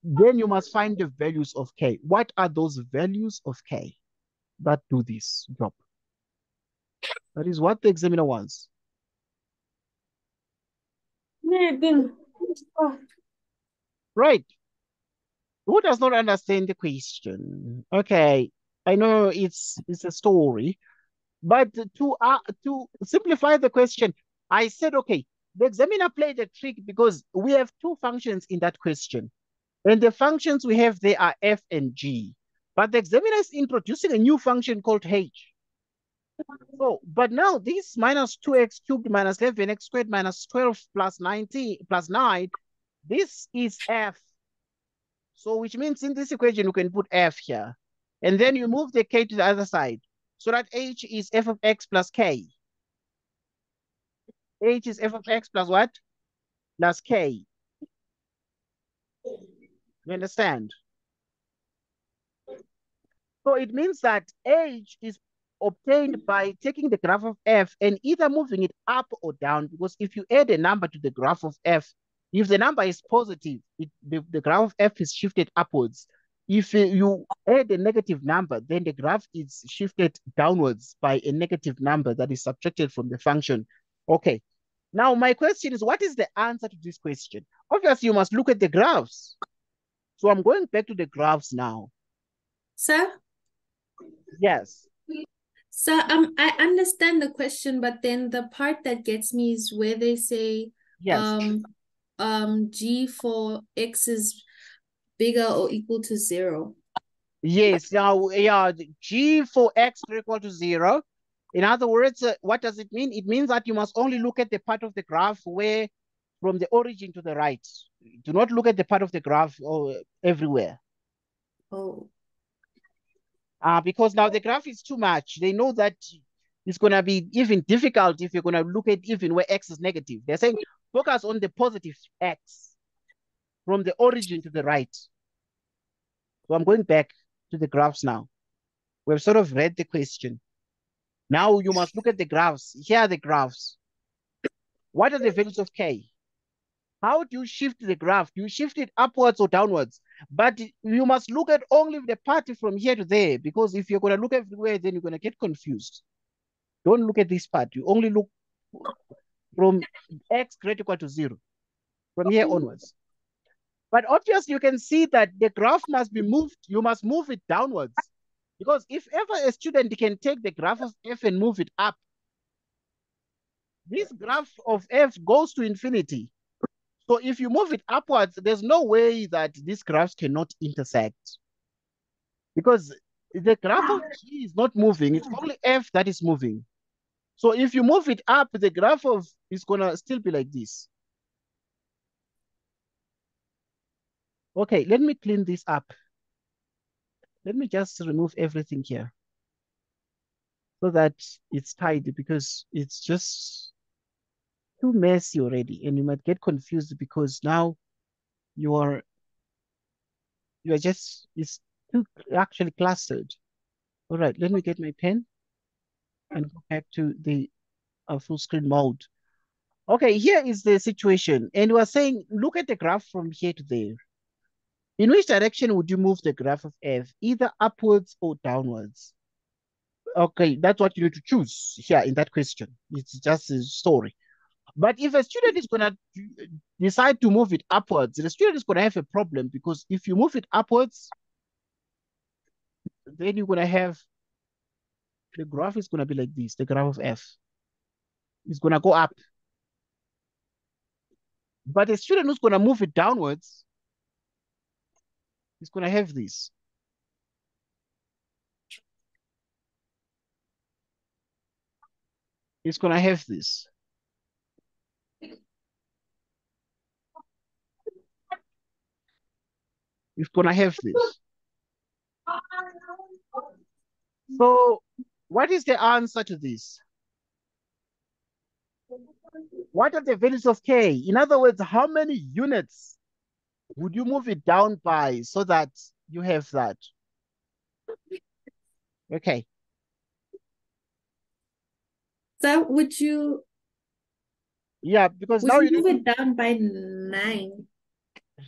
Then you must find the values of k. What are those values of k that do this job? That is what the examiner wants. Right. Who does not understand the question? Okay, I know it's it's a story, but to uh, to simplify the question, I said, okay, the examiner played a trick because we have two functions in that question. And the functions we have there are f and g. But the examiner is introducing a new function called h. So, but now this minus 2x cubed minus 11x squared minus 12 plus 90 plus 9, this is f. So which means in this equation, you can put f here. And then you move the k to the other side. So that h is f of x plus k. h is f of x plus what? Plus k. You understand? So it means that h is obtained by taking the graph of f and either moving it up or down, because if you add a number to the graph of f, if the number is positive, it, the, the graph of f is shifted upwards. If you add a negative number, then the graph is shifted downwards by a negative number that is subtracted from the function. Okay. Now, my question is, what is the answer to this question? Obviously, you must look at the graphs. So I'm going back to the graphs now. Sir? Yes. So um, I understand the question, but then the part that gets me is where they say Yes. um um g for x is bigger or equal to zero. Yes, now, yeah, g for x equal to zero. In other words, uh, what does it mean? It means that you must only look at the part of the graph where from the origin to the right. Do not look at the part of the graph or everywhere. Oh, Uh, because now the graph is too much. They know that it's going to be even difficult if you're going to look at even where x is negative. They're saying focus on the positive x from the origin to the right. So I'm going back to the graphs now. We've sort of read the question. Now you must look at the graphs. Here are the graphs. What are the values of k? How do you shift the graph? Do you shift it upwards or downwards? But you must look at only the part from here to there, because if you're going to look everywhere, then you're going to get confused. Don't look at this part. You only look from x greater equal to zero, from here onwards. But obviously, you can see that the graph must be moved. You must move it downwards. Because if ever a student can take the graph of f and move it up, this graph of f goes to infinity. So if you move it upwards, there's no way that these graphs cannot intersect. Because the graph of g is not moving, it's only f that is moving. So if you move it up, the graph of is gonna still be like this. Okay, let me clean this up. Let me just remove everything here so that it's tidy because it's just too messy already and you might get confused because now you are you are just it's too actually clustered. All right, let me get my pen and go back to the uh, full screen mode. Okay, here is the situation. And we're saying, look at the graph from here to there. In which direction would you move the graph of f? Either upwards or downwards? Okay, that's what you need to choose here in that question. It's just a story. But if a student is going to decide to move it upwards, the student is going to have a problem because if you move it upwards, then you're going to have the graph is going to be like this, the graph of f. It's going to go up. But a student who's going to move it downwards is going to have this. It's going to have this. It's going to have this. So what is the answer to this? What are the values of k? In other words, how many units would you move it down by so that you have that? Okay. So would you Yeah, because now you you move it down by nine?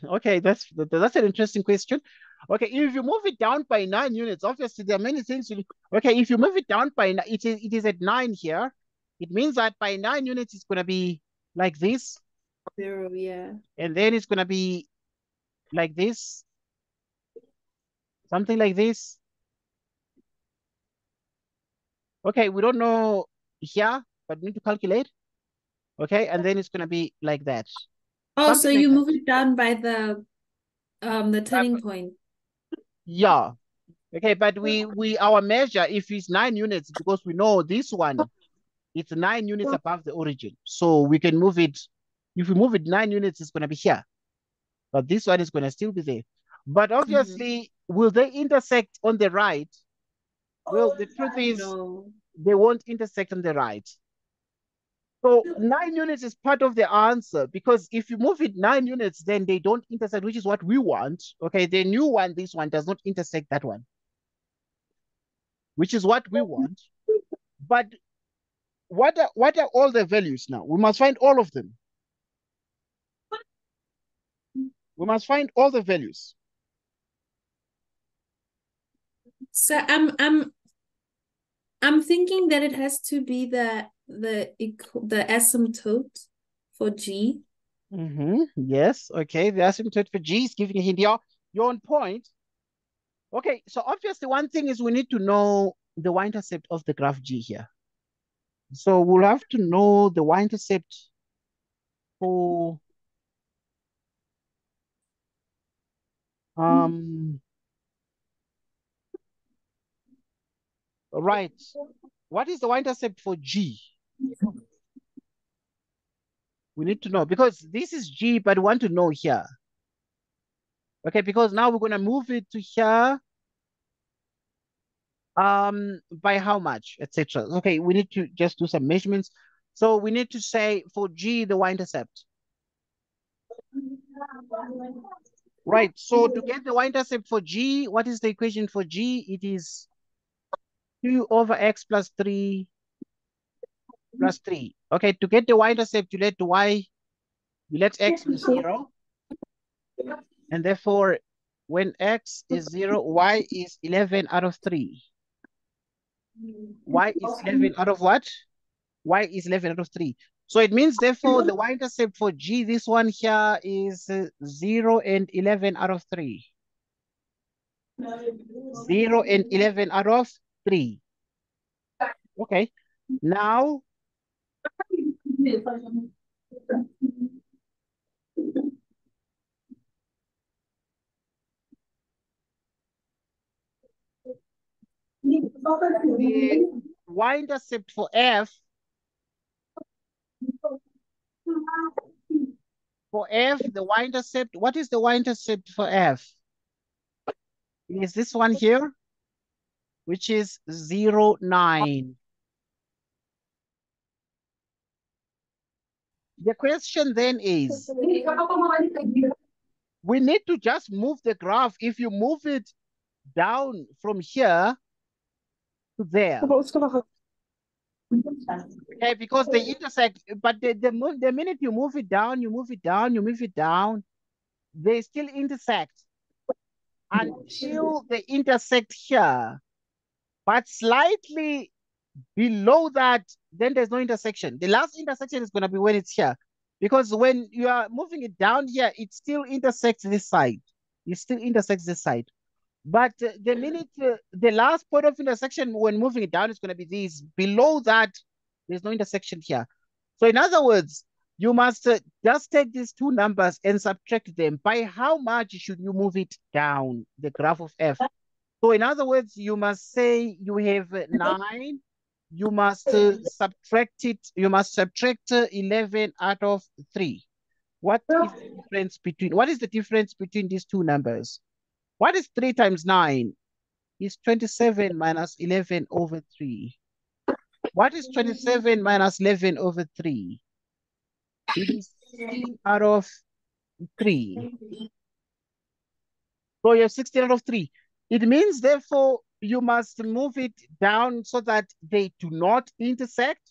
Okay, that's that- that's an interesting question. Okay, if you move it down by nine units, obviously there are many things you okay, if you move it down by it is it is at nine here. It means that by nine units it's gonna be like this, Zero, yeah. and then it's gonna be like this, something like this. Okay, we don't know here, but we need to calculate. Okay, and then it's gonna be like that. Oh, so Something like you that. move it down by the um the turning point. Yeah. Okay, but we we our measure if it's nine units because we know this one it's nine units above the origin. So we can move it. If we move it nine units, it's gonna be here. But this one is gonna still be there. But mm-hmm. obviously, will they intersect on the right? Well, the oh, truth is No. they won't intersect on the right. So nine units is part of the answer because if you move it nine units, then they don't intersect, which is what we want. Okay, the new one, this one does not intersect that one. which is what we want. But what are, what are all the values now? We must find all of them. We must find all the values. So I'm I'm I'm thinking that it has to be the the the asymptote for G. Mm-hmm. Yes. Okay. The asymptote for G is giving a hint. You're, you're on point. Okay. So obviously one thing is we need to know the y-intercept of the graph G here. So we'll have to know the y-intercept for um right. What is the y-intercept for G? We need to know because this is G, but we want to know here. Okay, because now we're going to move it to here. Um, by how much, etc. Okay, we need to just do some measurements. So we need to say for G, the y-intercept. Right, so to get the y-intercept for G, what is the equation for G? It is 2 over x plus 3 plus 3. Okay, to get the y-intercept, you let y, you let x be 0. And therefore, when x is 0, y is 11 out of 3. y is 11 out of what? y is 11 out of 3. So it means, therefore, the y-intercept for g, this one here is uh, 0 and 11 out of 3. 0 and 11 out of 3. Okay. Now, the y-intercept for f for f, the y-intercept, what is the y-intercept for f? Is this one here, which is 0, 9. The question then is, we need to just move the graph. If you move it down from here to there. Okay, because they intersect, but the, the, move, the minute you move it down, you move it down, you move it down, they still intersect until they intersect here. But slightly below that, then there's no intersection. The last intersection is going to be when it's here. Because when you are moving it down here, it still intersects this side. It still intersects this side. But the minute, uh, the last point of intersection when moving it down is going to be this. Below that, there's no intersection here. So in other words, you must uh, just take these two numbers and subtract them. By how much should you move it down, the graph of f? So in other words, you must say you have 9 you must uh, subtract it, you must subtract uh, 11 out of 3. What is the difference between, what is the difference between these two numbers? What is 3 times 9? Is 27 minus 11 over 3. What is 27 minus 11 over 3? It is 16 out of 3. So you have 16 out of 3. It means, therefore, you must move it down so that they do not intersect.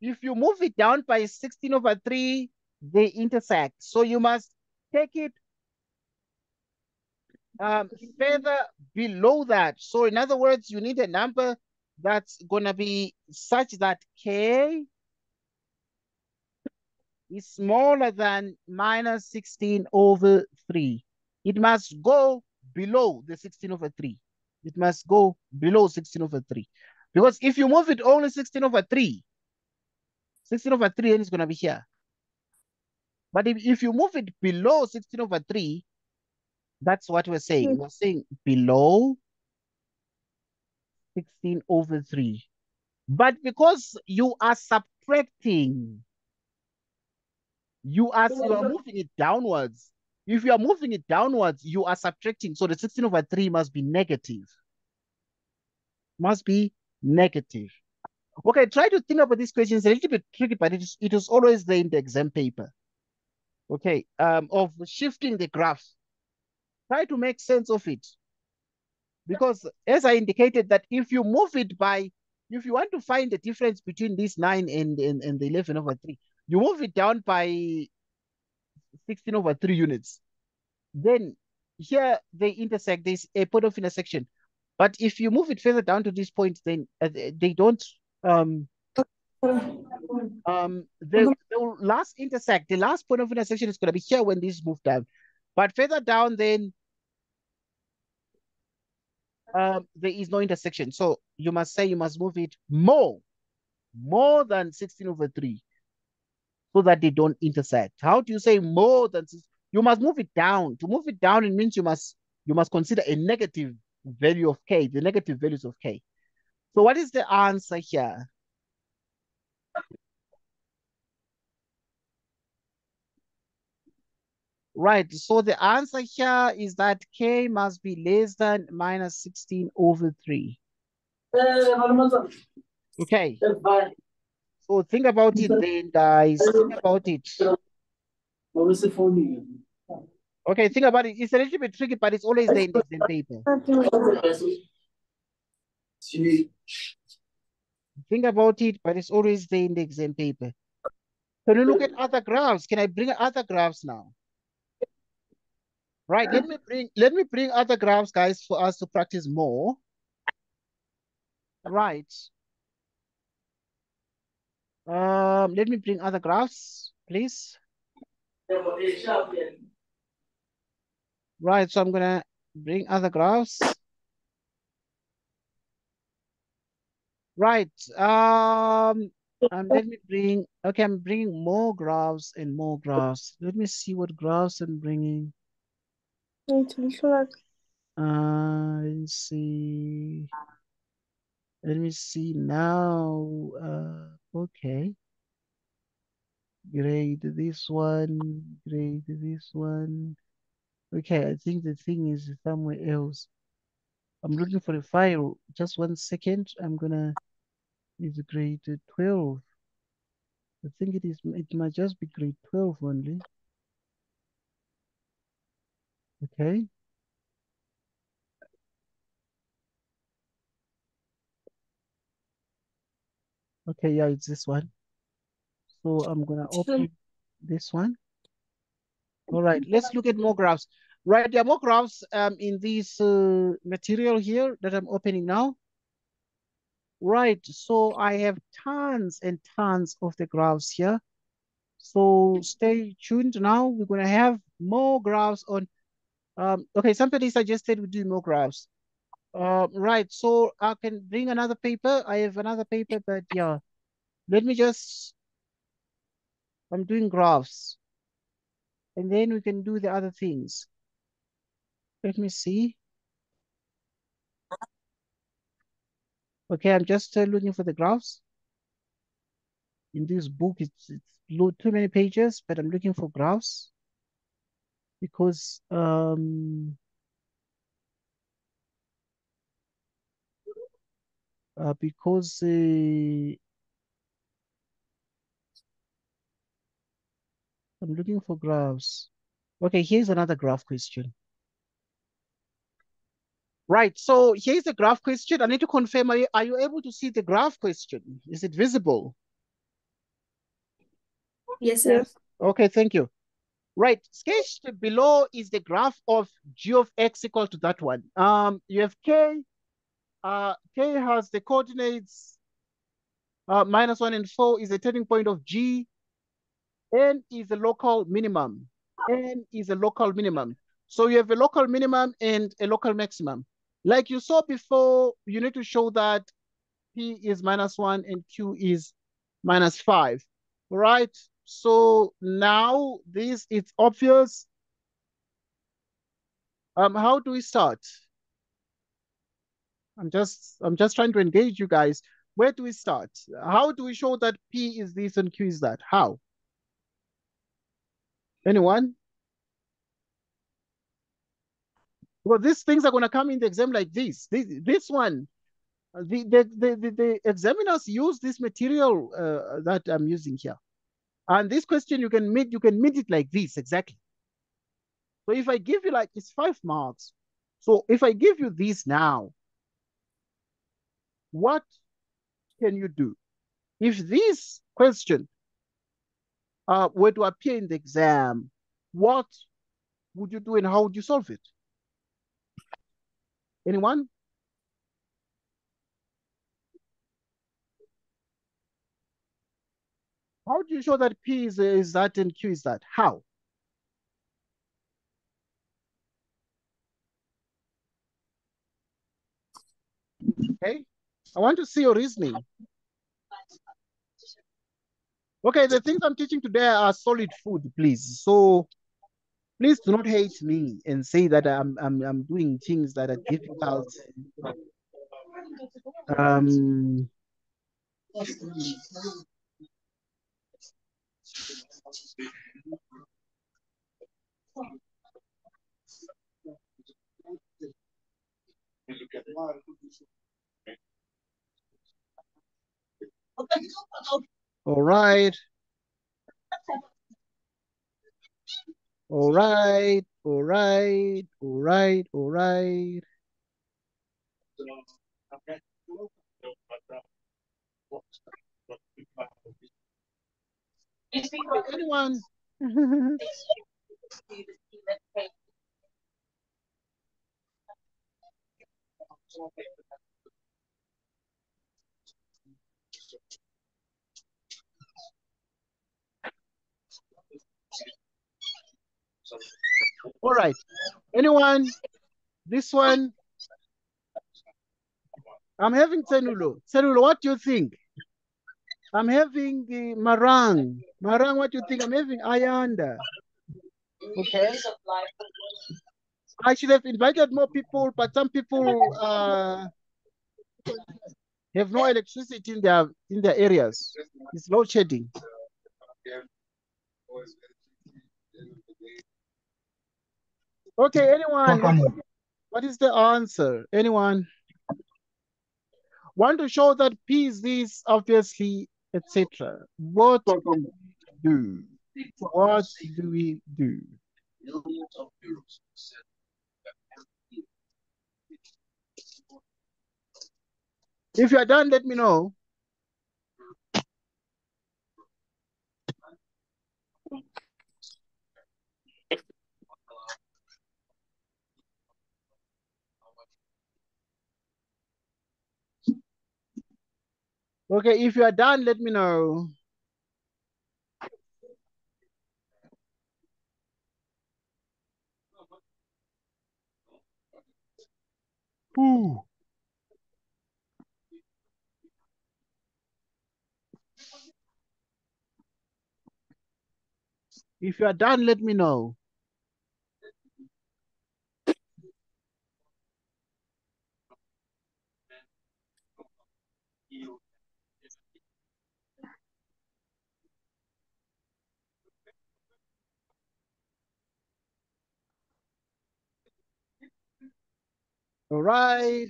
If you move it down by 16 over 3, they intersect. So you must take it um, further below that. So in other words, you need a number that's going to be such that k is smaller than minus 16 over 3. It must go below the 16 over 3 it must go below 16 over 3. Because if you move it only 16 over 3, 16 over 3, then it's going to be here. But if, if you move it below 16 over 3, that's what we're saying. Mm. We're saying below 16 over 3. But because you are subtracting, you are, you are moving it downwards. If you are moving it downwards, you are subtracting. So the 16 over 3 must be negative. Must be negative. Okay, try to think about these questions. It's a little bit tricky, but it is, it is always there in the exam paper. Okay, um, of shifting the graph. Try to make sense of it. Because as I indicated that if you move it by, if you want to find the difference between this 9 and, and, and the 11 over 3, you move it down by 16 over 3 units. Then here they intersect, there's a point of intersection. But if you move it further down to this point, then uh, they don't, um, um, the, the last intersect, the last point of intersection is going to be here when this move down. But further down, then um, there is no intersection. So you must say you must move it more, more than 16 over 3 so that they don't intersect. How do you say more than you must move it down. To move it down, it means you must you must consider a negative value of k, the negative values of k. So what is the answer here? Right, so the answer here is that k must be less than minus 16 over 3. Okay. So think about it then, guys. Think about it. Okay, think about it. It's a little bit tricky, but it's always there in the paper. Think about it, but it's always there in the exam paper. Can you look at other graphs? Can I bring other graphs now? Right, let me bring let me bring other graphs, guys, for us to practice more. Right. Um, let me bring other graphs, please. Right, so I'm gonna bring other graphs. Right, um, and let me bring, okay, I'm bringing more graphs and more graphs. Let me see what graphs I'm bringing. Uh, let's see. Let me see now. Uh, okay. Grade this one, grade this one. Okay, I think the thing is somewhere else. I'm looking for a file. Just one second. I'm gonna is grade 12. I think it is it might just be grade 12 only. Okay. Okay, yeah, it's this one. So I'm gonna open this one. All right, let's look at more graphs. Right, there are more graphs um, in this uh, material here that I'm opening now. Right, so I have tons and tons of the graphs here. So stay tuned now. We're going to have more graphs on. Um, okay, somebody suggested we do more graphs. Uh, right, so I can bring another paper. I have another paper, but yeah, let me just, I'm doing graphs. And then we can do the other things. Let me see. Okay, I'm just uh, looking for the graphs. In this book, it's, it's too many pages, but I'm looking for graphs because um, uh, because uh, I'm looking for graphs. Okay, here's another graph question. Right, so here's the graph question. I need to confirm, are you, are you able to see the graph question? Is it visible? Yes, sir. Yes. Okay, thank you. Right, sketched below is the graph of g of x equal to that one. Um, you have k, uh, k has the coordinates uh, minus one and four is the turning point of g. n is the local minimum. n is a local minimum. So you have a local minimum and a local maximum. Like you saw before, you need to show that P is minus one and Q is minus five, right? So now this is obvious. Um, how do we start? I'm just, I'm just trying to engage you guys. Where do we start? How do we show that P is this and Q is that? How? Anyone? Well, these things are going to come in the exam like this. This, this one, the, the, the, the, the examiners use this material uh, that I'm using here. And this question, you can meet, you can meet it like this, exactly. So if I give you like, it's five marks. So if I give you this now, what can you do? If this question uh, were to appear in the exam, what would you do and how would you solve it? Anyone? How do you show that P is, is that and Q is that? How? Okay, I want to see your reasoning. Okay, the things I'm teaching today are solid food, please. So please do not hate me and say that I'm I'm I'm doing things that are difficult. Um all right. All right, all right, all right, all right. Anyone? All right. Anyone? This one? I'm having Tenulo. Tenulo, what do you think? I'm having the Marang. Marang, what do you think? I'm having Ayanda. Okay. I should have invited more people, but some people uh, have no electricity in their in their areas. It's load shedding. Okay, anyone? What is the answer? Anyone? Want to show that P is this, obviously, etc. What do we do? What do we do? If you are done, let me know. Okay, if you are done, let me know. Ooh. If you are done, let me know. All right.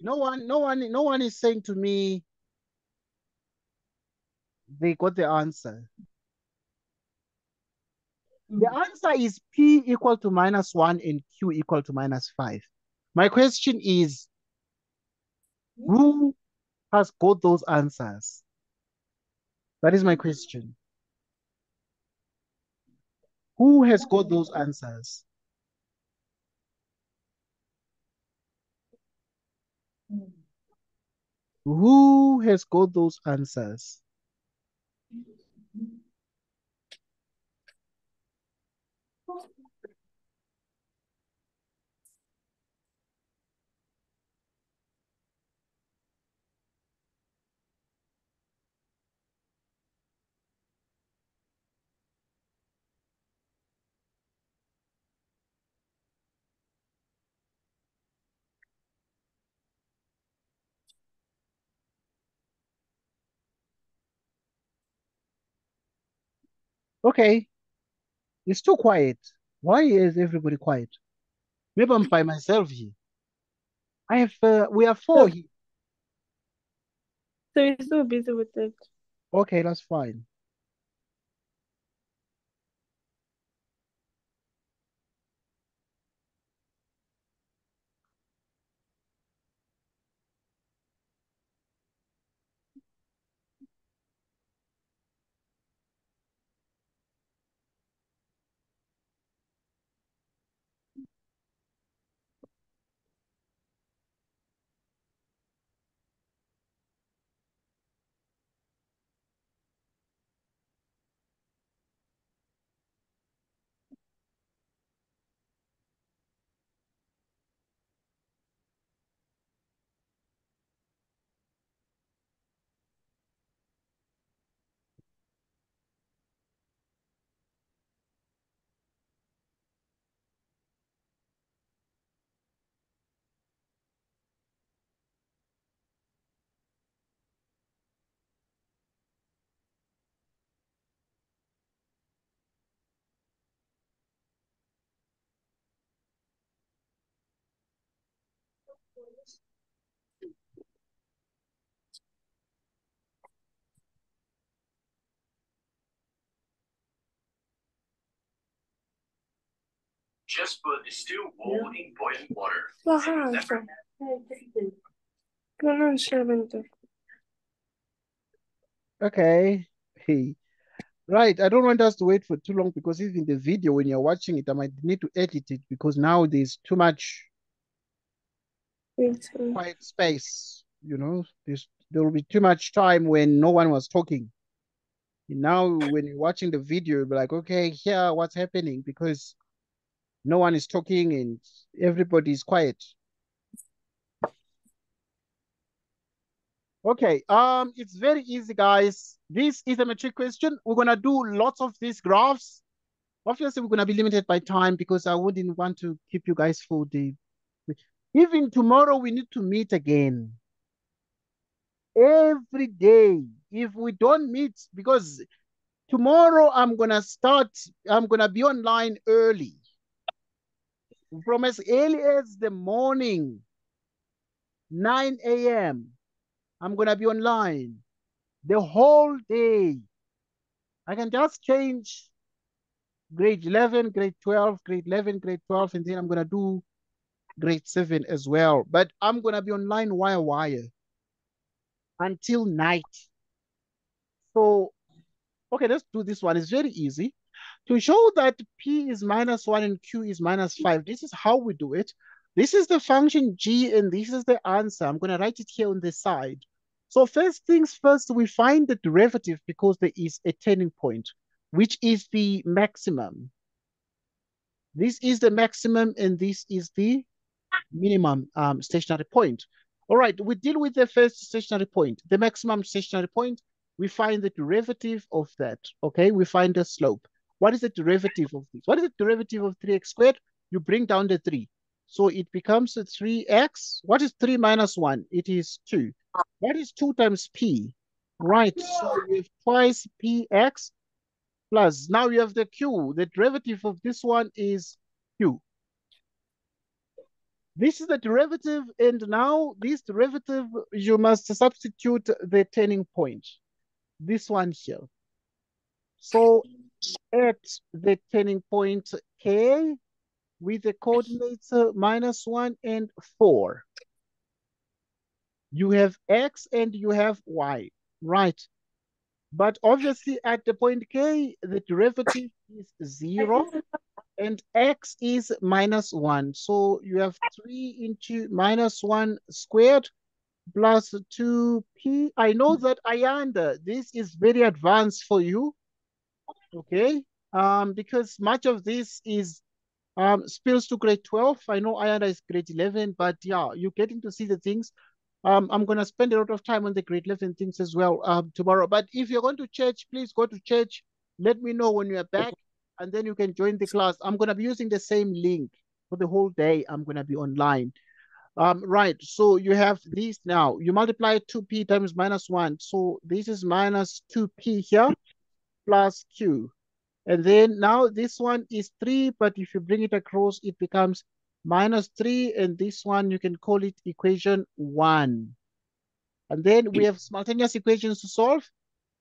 No one, no one, no one is saying to me they got the answer. The mm. answer is P equal to minus one and Q equal to minus five. My question is, who has got those answers? That is my question. Who has got those answers? Hmm. Who has got those answers? Okay. It's too quiet. Why is everybody quiet? Maybe I'm by myself here. I have, uh, we are four here. So you're so busy with it. Okay, that's fine. Just put the still bowl in boiling water. Bahansa. Bunun seventy. Okay. Hey. Right. I don't want us to wait for too long because even the video, when you're watching it, I might need to edit it because now there's too much Wait. Quiet space. You know, there will be too much time when no one was talking. Now, when you're watching the video, you'll be like, okay, here, what's happening? Because no one is talking and everybody's quiet. Okay, um, it's very easy, guys. This is a matric question. We're gonna do lots of these graphs. Obviously, we're gonna be limited by time because I wouldn't want to keep you guys for the. Even tomorrow, we need to meet again. Every day. If we don't meet, because tomorrow I'm gonna start, I'm gonna be online early. From as early as the morning, 9 a.m. I'm gonna be online the whole day. I can just change grade 11, grade 12, grade 11, grade 12, and then I'm gonna do grade 7 as well. But I'm gonna be online wire wire until night. So, okay, let's do this one. It's very easy. To show that P is minus 1 and Q is minus 5, this is how we do it. This is the function G and this is the answer. I'm gonna write it here on the side. So first things first, we find the derivative because there is a turning point, which is the maximum. This is the maximum and this is the minimum um, stationary point. All right, we deal with the first stationary point, the maximum stationary point. We find the derivative of that, okay? We find the slope. What is the derivative of this? What is the derivative of 3x squared? You bring down the 3. So it becomes a 3x. What is 3 minus 1? It is 2. What is 2 times p? Right, so we have twice px plus, now you have the q. The derivative of this one is q. This is the derivative, and now this derivative, you must substitute the turning point. This one here. So at the turning point k, with the coordinates uh, minus 1 and 4 you have x and you have y, right? But obviously at the point k, the derivative is zero and x is minus one. So you have three into minus one squared plus 2p. I know that Ayanda, this is very advanced for you, okay? Um, because much of this is um, spills to grade 12. I know Ayanda is grade 11, but yeah, you're getting to see the things. Um, I'm going to spend a lot of time on the grade 11 things as well um, tomorrow. But if you're going to church, please go to church. Let me know when you're back, and then you can join the class. I'm going to be using the same link for the whole day. I'm going to be online. Um, right, so you have these now. You multiply 2p times minus 1. So this is minus 2p here plus q. And then now this one is 3, but if you bring it across, it becomes minus 3, and this one, you can call it equation 1. And then we have simultaneous equations to solve,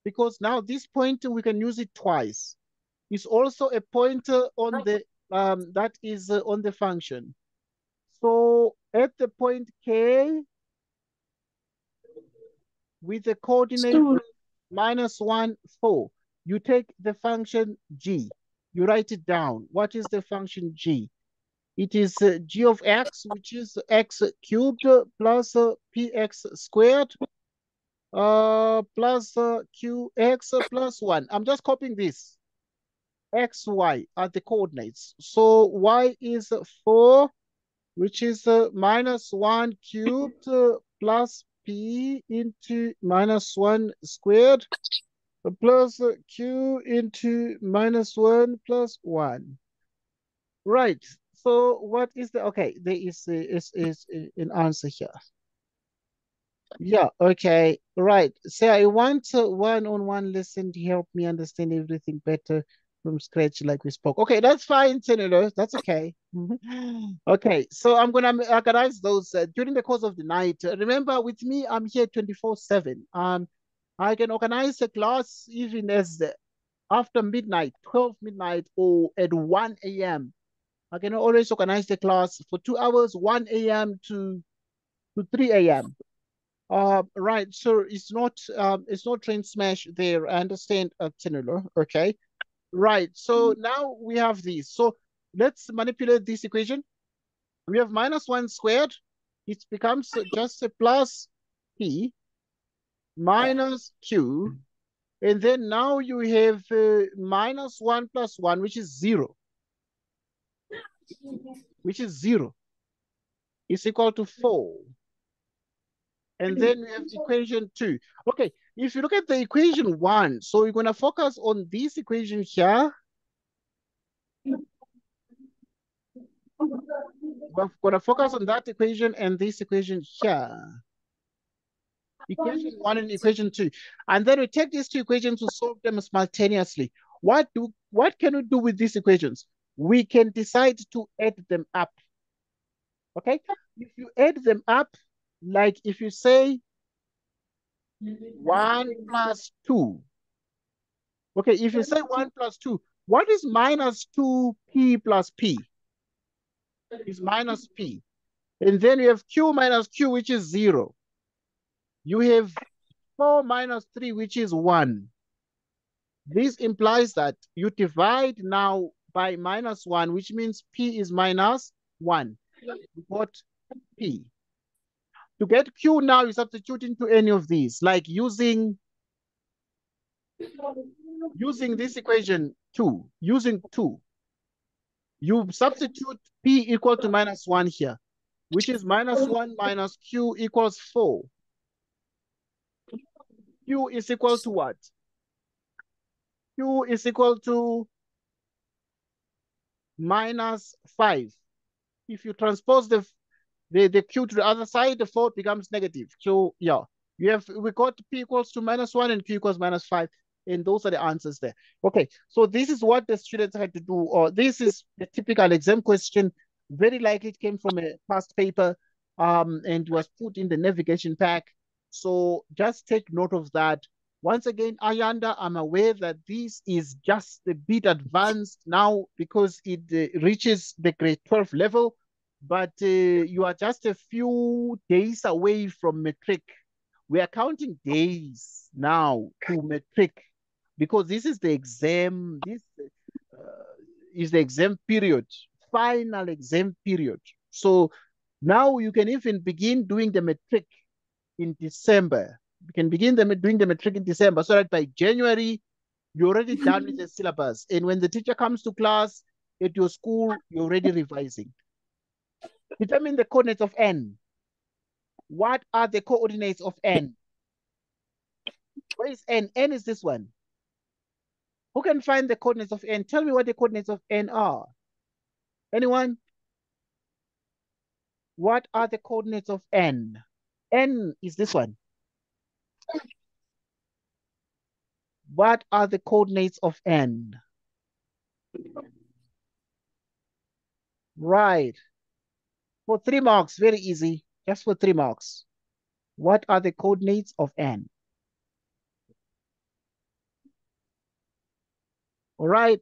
because now this point, we can use it twice. It's also a pointer on the, um, that is uh, on the function. So at the point K, with the coordinate minus 1, 4, you take the function G. You write it down. What is the function G? It is uh, g of x, which is x cubed plus uh, px squared uh, plus uh, qx plus 1. I'm just copying this. X, y are the coordinates. So y is 4, which is uh, minus 1 cubed uh, plus p into minus 1 squared plus uh, q into minus 1 plus 1. Right, so what is the, okay, there is, is, is an answer here. Yeah, okay, right. So I want one-on-one lesson to help me understand everything better. From scratch like we spoke. Okay, that's fine, Senator. That's okay. [LAUGHS] okay, so I'm gonna organize those uh, during the course of the night. Remember, with me, I'm here 24/7. Um, I can organize a class even as the, after midnight, 12 midnight, or at 1 a.m. I can always organize the class for two hours, 1 a.m. to to 3 a.m. Uh, right, so it's not um, it's not train smash there. I understand, uh, Senator. Okay. Right, so now we have these. So let's manipulate this equation. We have minus 1 squared. It becomes just a plus p minus q. And then now you have uh, minus 1 plus 1, which is 0. Which is 0. Is equal to 4. And then we have equation 2. Okay, if you look at the equation one, so we're going to focus on this equation here. We're going to focus on that equation and this equation here. Equation one and equation two. And then we take these two equations to solve them simultaneously. What do what can we do with these equations? We can decide to add them up. Okay? If you add them up, like if you say 1 plus 2. Okay, if you say 1 plus 2, what is minus 2p plus p? Is minus p. And then you have q minus q, which is 0. You have 4 minus 3, which is 1. This implies that you divide now by minus 1, which means p is minus 1. You got p. To get Q now, you substitute into any of these, like using using this equation 2, using 2. You substitute P equal to minus 1 here, which is minus 1 minus Q equals 4. Q is equal to what? Q is equal to minus 5. If you transpose the the, the q to the other side, the fourth becomes negative. So yeah, you have we got p equals to minus one and q equals minus five. And those are the answers there. Okay, so this is what the students had to do, or this is the typical exam question. Very likely it came from a past paper um, and was put in the navigation pack. So just take note of that. Once again, Ayanda, I'm aware that this is just a bit advanced now because it uh, reaches the grade 12 level but uh, you are just a few days away from matric. We are counting days now to matric because this is the exam. This uh, is the exam period, final exam period. So now you can even begin doing the matric in December. You can begin the, doing the matric in December so that by January, you're already done with the [LAUGHS] syllabus. And when the teacher comes to class at your school, you're already revising. Determine the coordinates of n. What are the coordinates of n? Where is n? n is this one. Who can find the coordinates of n? Tell me what the coordinates of n are. Anyone? What are the coordinates of n? n is this one. What are the coordinates of n? Right. For three marks, very easy. Just for three marks. What are the coordinates of n? All right.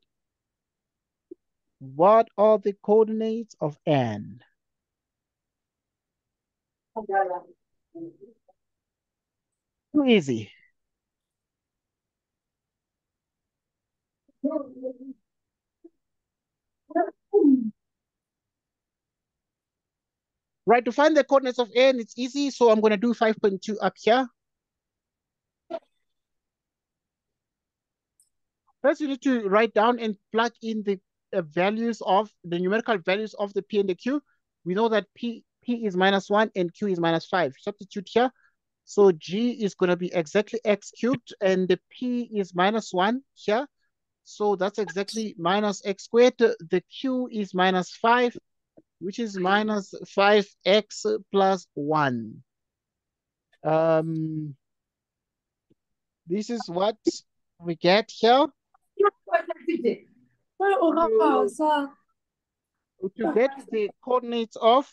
What are the coordinates of n? Too easy. Right, to find the coordinates of n, it's easy. So I'm going to do 5.2 up here. First, you need to write down and plug in the uh, values of the numerical values of the p and the q. We know that p, p is minus 1 and q is minus 5. Substitute here. So g is going to be exactly x cubed and the p is minus 1 here. So that's exactly minus x squared. The q is minus 5 which is minus 5x plus 1. Um, this is what we get here. So to get the coordinates of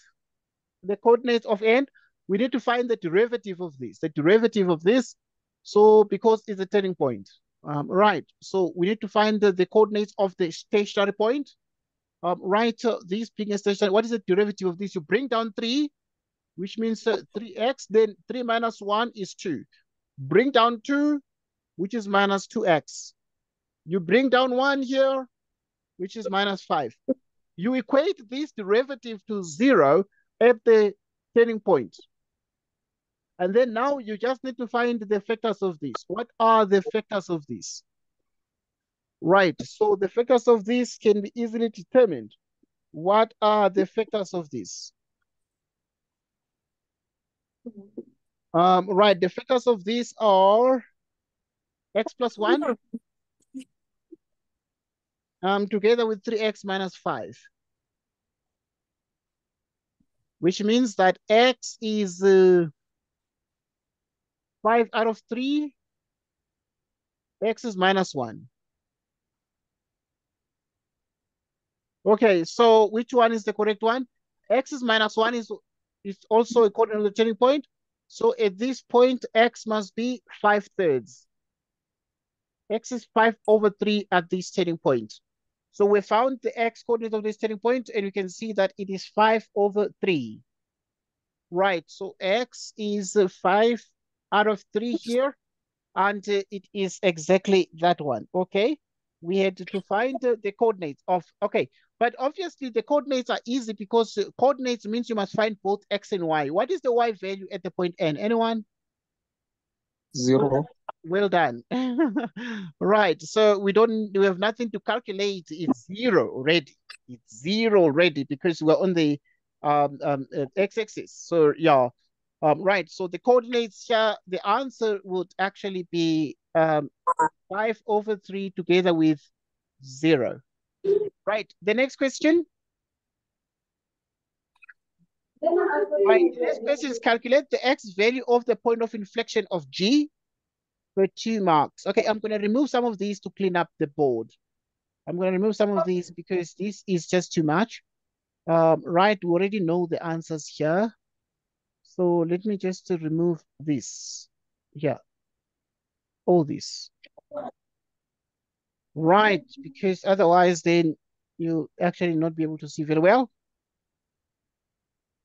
the coordinates of n, we need to find the derivative of this, the derivative of this. So because it's a turning point, um, right? So we need to find the, the coordinates of the stationary point. Um, right, uh, this being a what is the derivative of this? You bring down three, which means uh, 3x, then 3 minus 1 is 2. Bring down 2, which is minus 2x. You bring down 1 here, which is minus 5. You equate this derivative to 0 at the turning point. And then now you just need to find the factors of this. What are the factors of this? Right, so the factors of this can be easily determined. What are the factors of this? Um, right, the factors of this are x plus 1 um, together with 3x minus 5. Which means that x is uh, 5 out of 3. x is minus 1. Okay, so which one is the correct one? x is minus 1 is, is also according to the turning point. So at this point, x must be 5 thirds. x is 5 over 3 at this turning point. So we found the x coordinate of this turning point, and you can see that it is 5 over 3. Right, so x is 5 out of 3 here, and uh, it is exactly that one, okay? We had to find the coordinates of, okay, but obviously the coordinates are easy because coordinates means you must find both x and y. What is the y value at the point n? Anyone? Zero. [LAUGHS] Well done. right. So we don't we have nothing to calculate. It's zero already. It's zero already because we're on the um, um uh, x-axis. So yeah. Um, right. So the coordinates here, the answer would actually be um five over three together with zero. Right. The next question. Right. The next question is calculate the x value of the point of inflection of G for two marks. Okay, I'm going to remove some of these to clean up the board. I'm going to remove some of these because this is just too much. Um, right, we already know the answers here. So let me just remove this. Yeah, all this. Right, because otherwise then you actually not be able to see very well.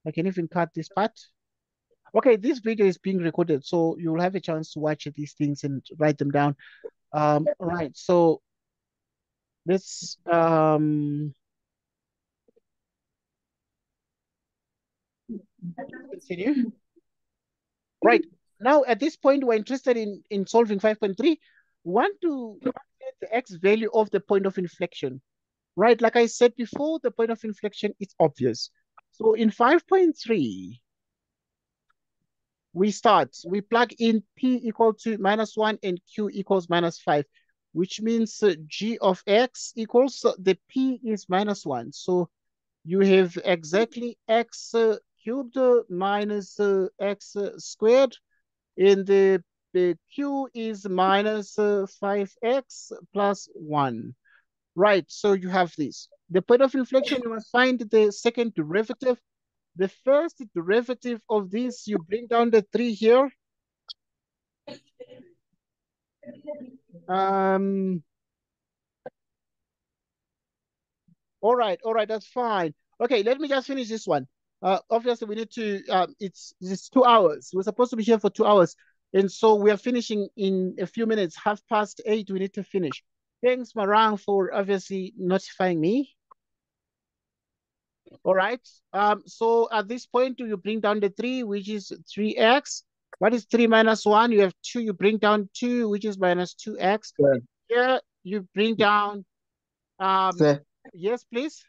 I can even cut this part. Okay, this video is being recorded, so you'll have a chance to watch these things and write them down. Um, right, so let's um continue. Right, now at this point, we're interested in, in solving 5.3. Want to get the x value of the point of inflection. Right, like I said before, the point of inflection is obvious. So in 5.3, we start, we plug in P equal to minus one and Q equals minus five, which means uh, G of X equals, uh, the P is minus one. So you have exactly X uh, cubed minus X squared, and the, the Q is minus 5X uh, plus one. Right, so you have this. The point of inflection, you must find the second derivative the first derivative of this, you bring down the three here. Um, all right, all right, that's fine. Okay, let me just finish this one. Uh, obviously, we need to, um, it's, it's two hours. We're supposed to be here for two hours. And so we are finishing in a few minutes, half past eight, we need to finish. Thanks, Marang, for obviously notifying me. All right. Um, so at this point, do you bring down the 3, which is 3x. What is 3 minus 1? You have 2. You bring down 2, which is minus 2x. Sir. Here, you bring down... Um, Sir, yes, please.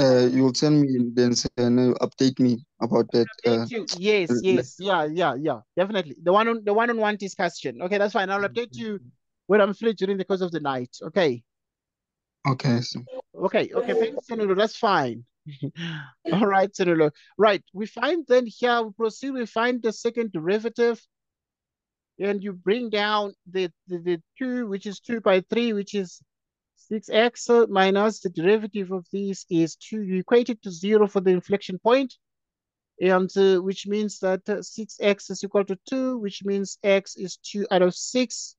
Uh, you will send me then and uh, update me about that. Uh, you. Yes, yes. Yeah, yeah, yeah. Definitely. The one on the one-on-one discussion. Okay, that's fine. I'll update you when I'm free during the course of the night. Okay. okay, so Okay, okay, thanks, Senulo. That's fine. [LAUGHS] All right, Senulo. Right, we find then here, we proceed, we find the second derivative, and you bring down the, the, the 2, which is 2 by 3, which is 6x minus the derivative of this is 2. You equate it to 0 for the inflection point, and uh, which means that uh, 6x is equal to 2, which means x is 2 out of 6.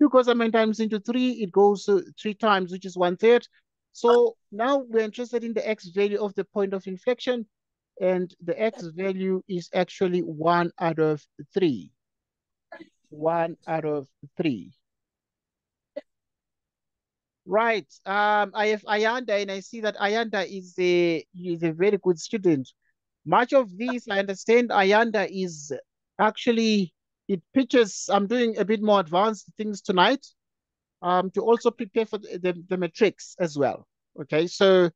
2 cosine times into 3, it goes uh, 3 times, which is one third. So now we're interested in the x value of the point of inflection, and the x value is actually 1 out of 3. 1 out of 3. Right. Um, I have Ayanda, and I see that Ayanda is a is a very good student. Much of this, I understand, Ayanda is actually it pitches. I'm doing a bit more advanced things tonight, um, to also prepare for the the, the matrics as well. Okay, so,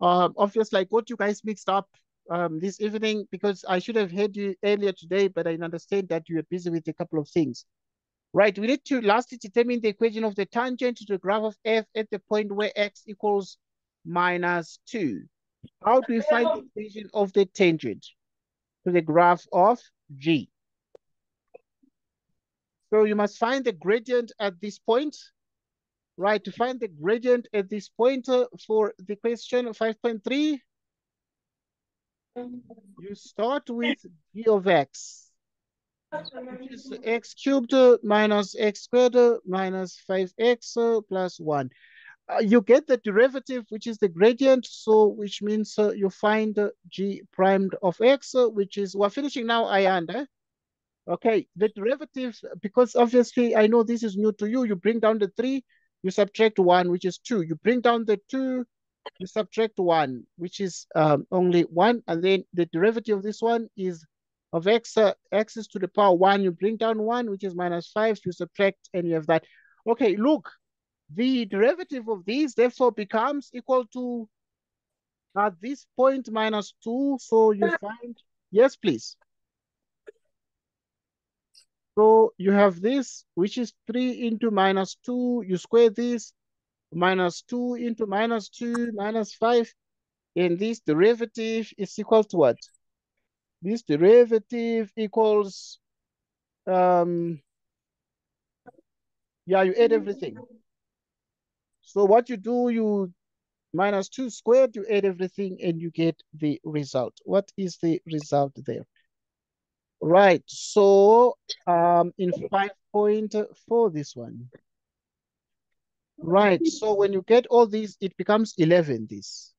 um, obviously, I got you guys mixed up um this evening because I should have had you earlier today, but I understand that you are busy with a couple of things. Right, we need to lastly determine the equation of the tangent to the graph of f at the point where x equals minus 2. How do we find the equation of the tangent to the graph of g? So you must find the gradient at this point. Right, to find the gradient at this point uh, for the question 5.3, you start with g of x which is x cubed minus x squared minus 5x uh, plus 1. Uh, you get the derivative, which is the gradient, so which means uh, you find uh, g primed of x, which is, we're finishing now, I under. Okay, the derivative, because obviously I know this is new to you, you bring down the 3, you subtract 1, which is 2. You bring down the 2, you subtract 1, which is um, only 1, and then the derivative of this one is of x, uh, x is to the power 1, you bring down 1, which is minus 5, you subtract any of that. Okay, look, the derivative of these therefore becomes equal to, at this point, minus 2. So you find, yes, please. So you have this, which is 3 into minus 2. You square this, minus 2 into minus 2, minus 5. And this derivative is equal to what? This derivative equals, um, yeah, you add everything. So what you do, you minus 2 squared, you add everything and you get the result. What is the result there? Right, so um, in 5.4, this one. Right, so when you get all these, it becomes 11, this.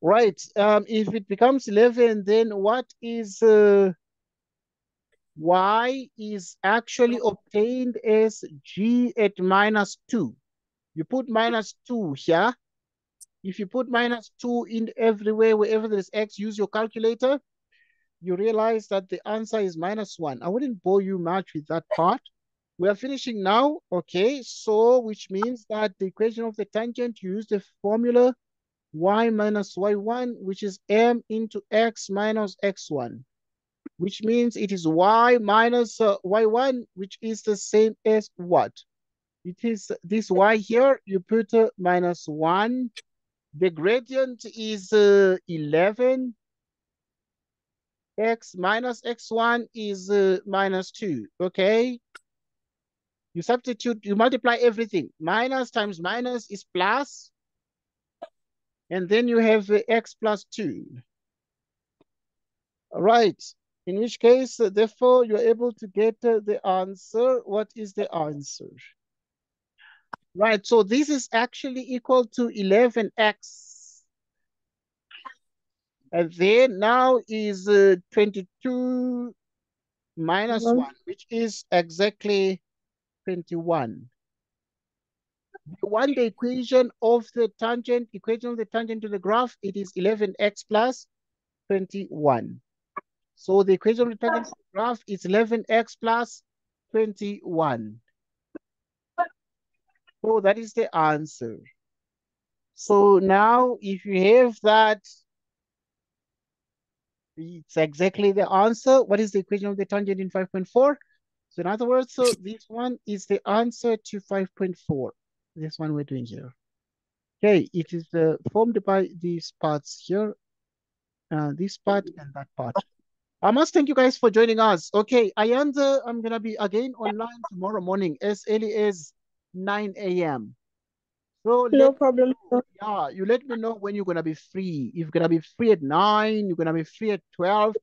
Right. Um, if it becomes 11, then what is uh, y is actually obtained as g at minus 2. You put minus 2 here. If you put minus 2 in everywhere, wherever there's x, use your calculator. You realize that the answer is minus 1. I wouldn't bore you much with that part. We are finishing now. Okay, so which means that the equation of the tangent, use the formula y minus y1, which is m into x minus x1, which means it is y minus uh, y1, which is the same as what? It is this y here, you put uh, minus 1. The gradient is uh, 11. x minus x1 is uh, minus 2, okay? You substitute, you multiply everything. Minus times minus is plus. And then you have x plus 2. All right. In which case, uh, therefore, you're able to get uh, the answer. What is the answer? Right, so this is actually equal to 11x. And then now is uh, 22 minus 1, which is exactly 21 you want the equation of the tangent, equation of the tangent to the graph, it is 11x plus 21. So the equation of the tangent to the graph is 11x plus 21. So that is the answer. So now if you have that, it's exactly the answer. What is the equation of the tangent in 5.4? So in other words, so this one is the answer to 5.4 this one we're doing here. Okay, it is uh, formed by these parts here, uh, this part and that part. I must thank you guys for joining us. Okay, Ayanda, I'm gonna be again online tomorrow morning as early as 9 a.m. So No problem. sir. yeah, you let me know when you're gonna be free. If you're gonna be free at nine, you're gonna be free at 12,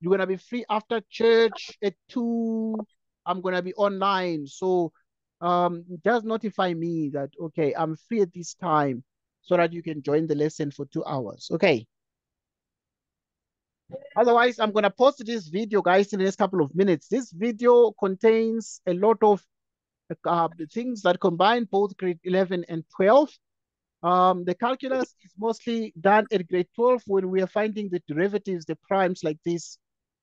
you're gonna be free after church at two. I'm gonna be online. So um just notify me that okay, I'm free at this time so that you can join the lesson for two hours. Okay. Otherwise, I'm gonna post this video, guys, in the next couple of minutes. This video contains a lot of uh, things that combine both grade 11 and 12. Um, the calculus is mostly done at grade 12 when we are finding the derivatives, the primes like this.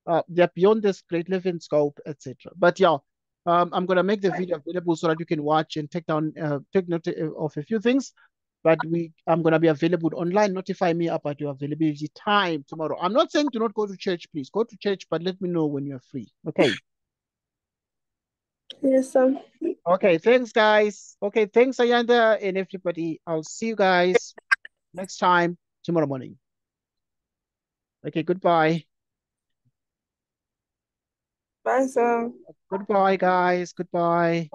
Uh, they're beyond this grade 11 scope, etc. But yeah, um, I'm gonna make the video available so that you can watch and take down, uh, take note of a few things. But we, I'm gonna be available online. Notify me about your availability time tomorrow. I'm not saying do not go to church, please go to church, but let me know when you're free. Okay. Yes, sir. Okay, thanks, guys. Okay, thanks, Ayanda and everybody. I'll see you guys next time tomorrow morning. Okay, goodbye. Bye, sir. Goodbye, guys. Goodbye.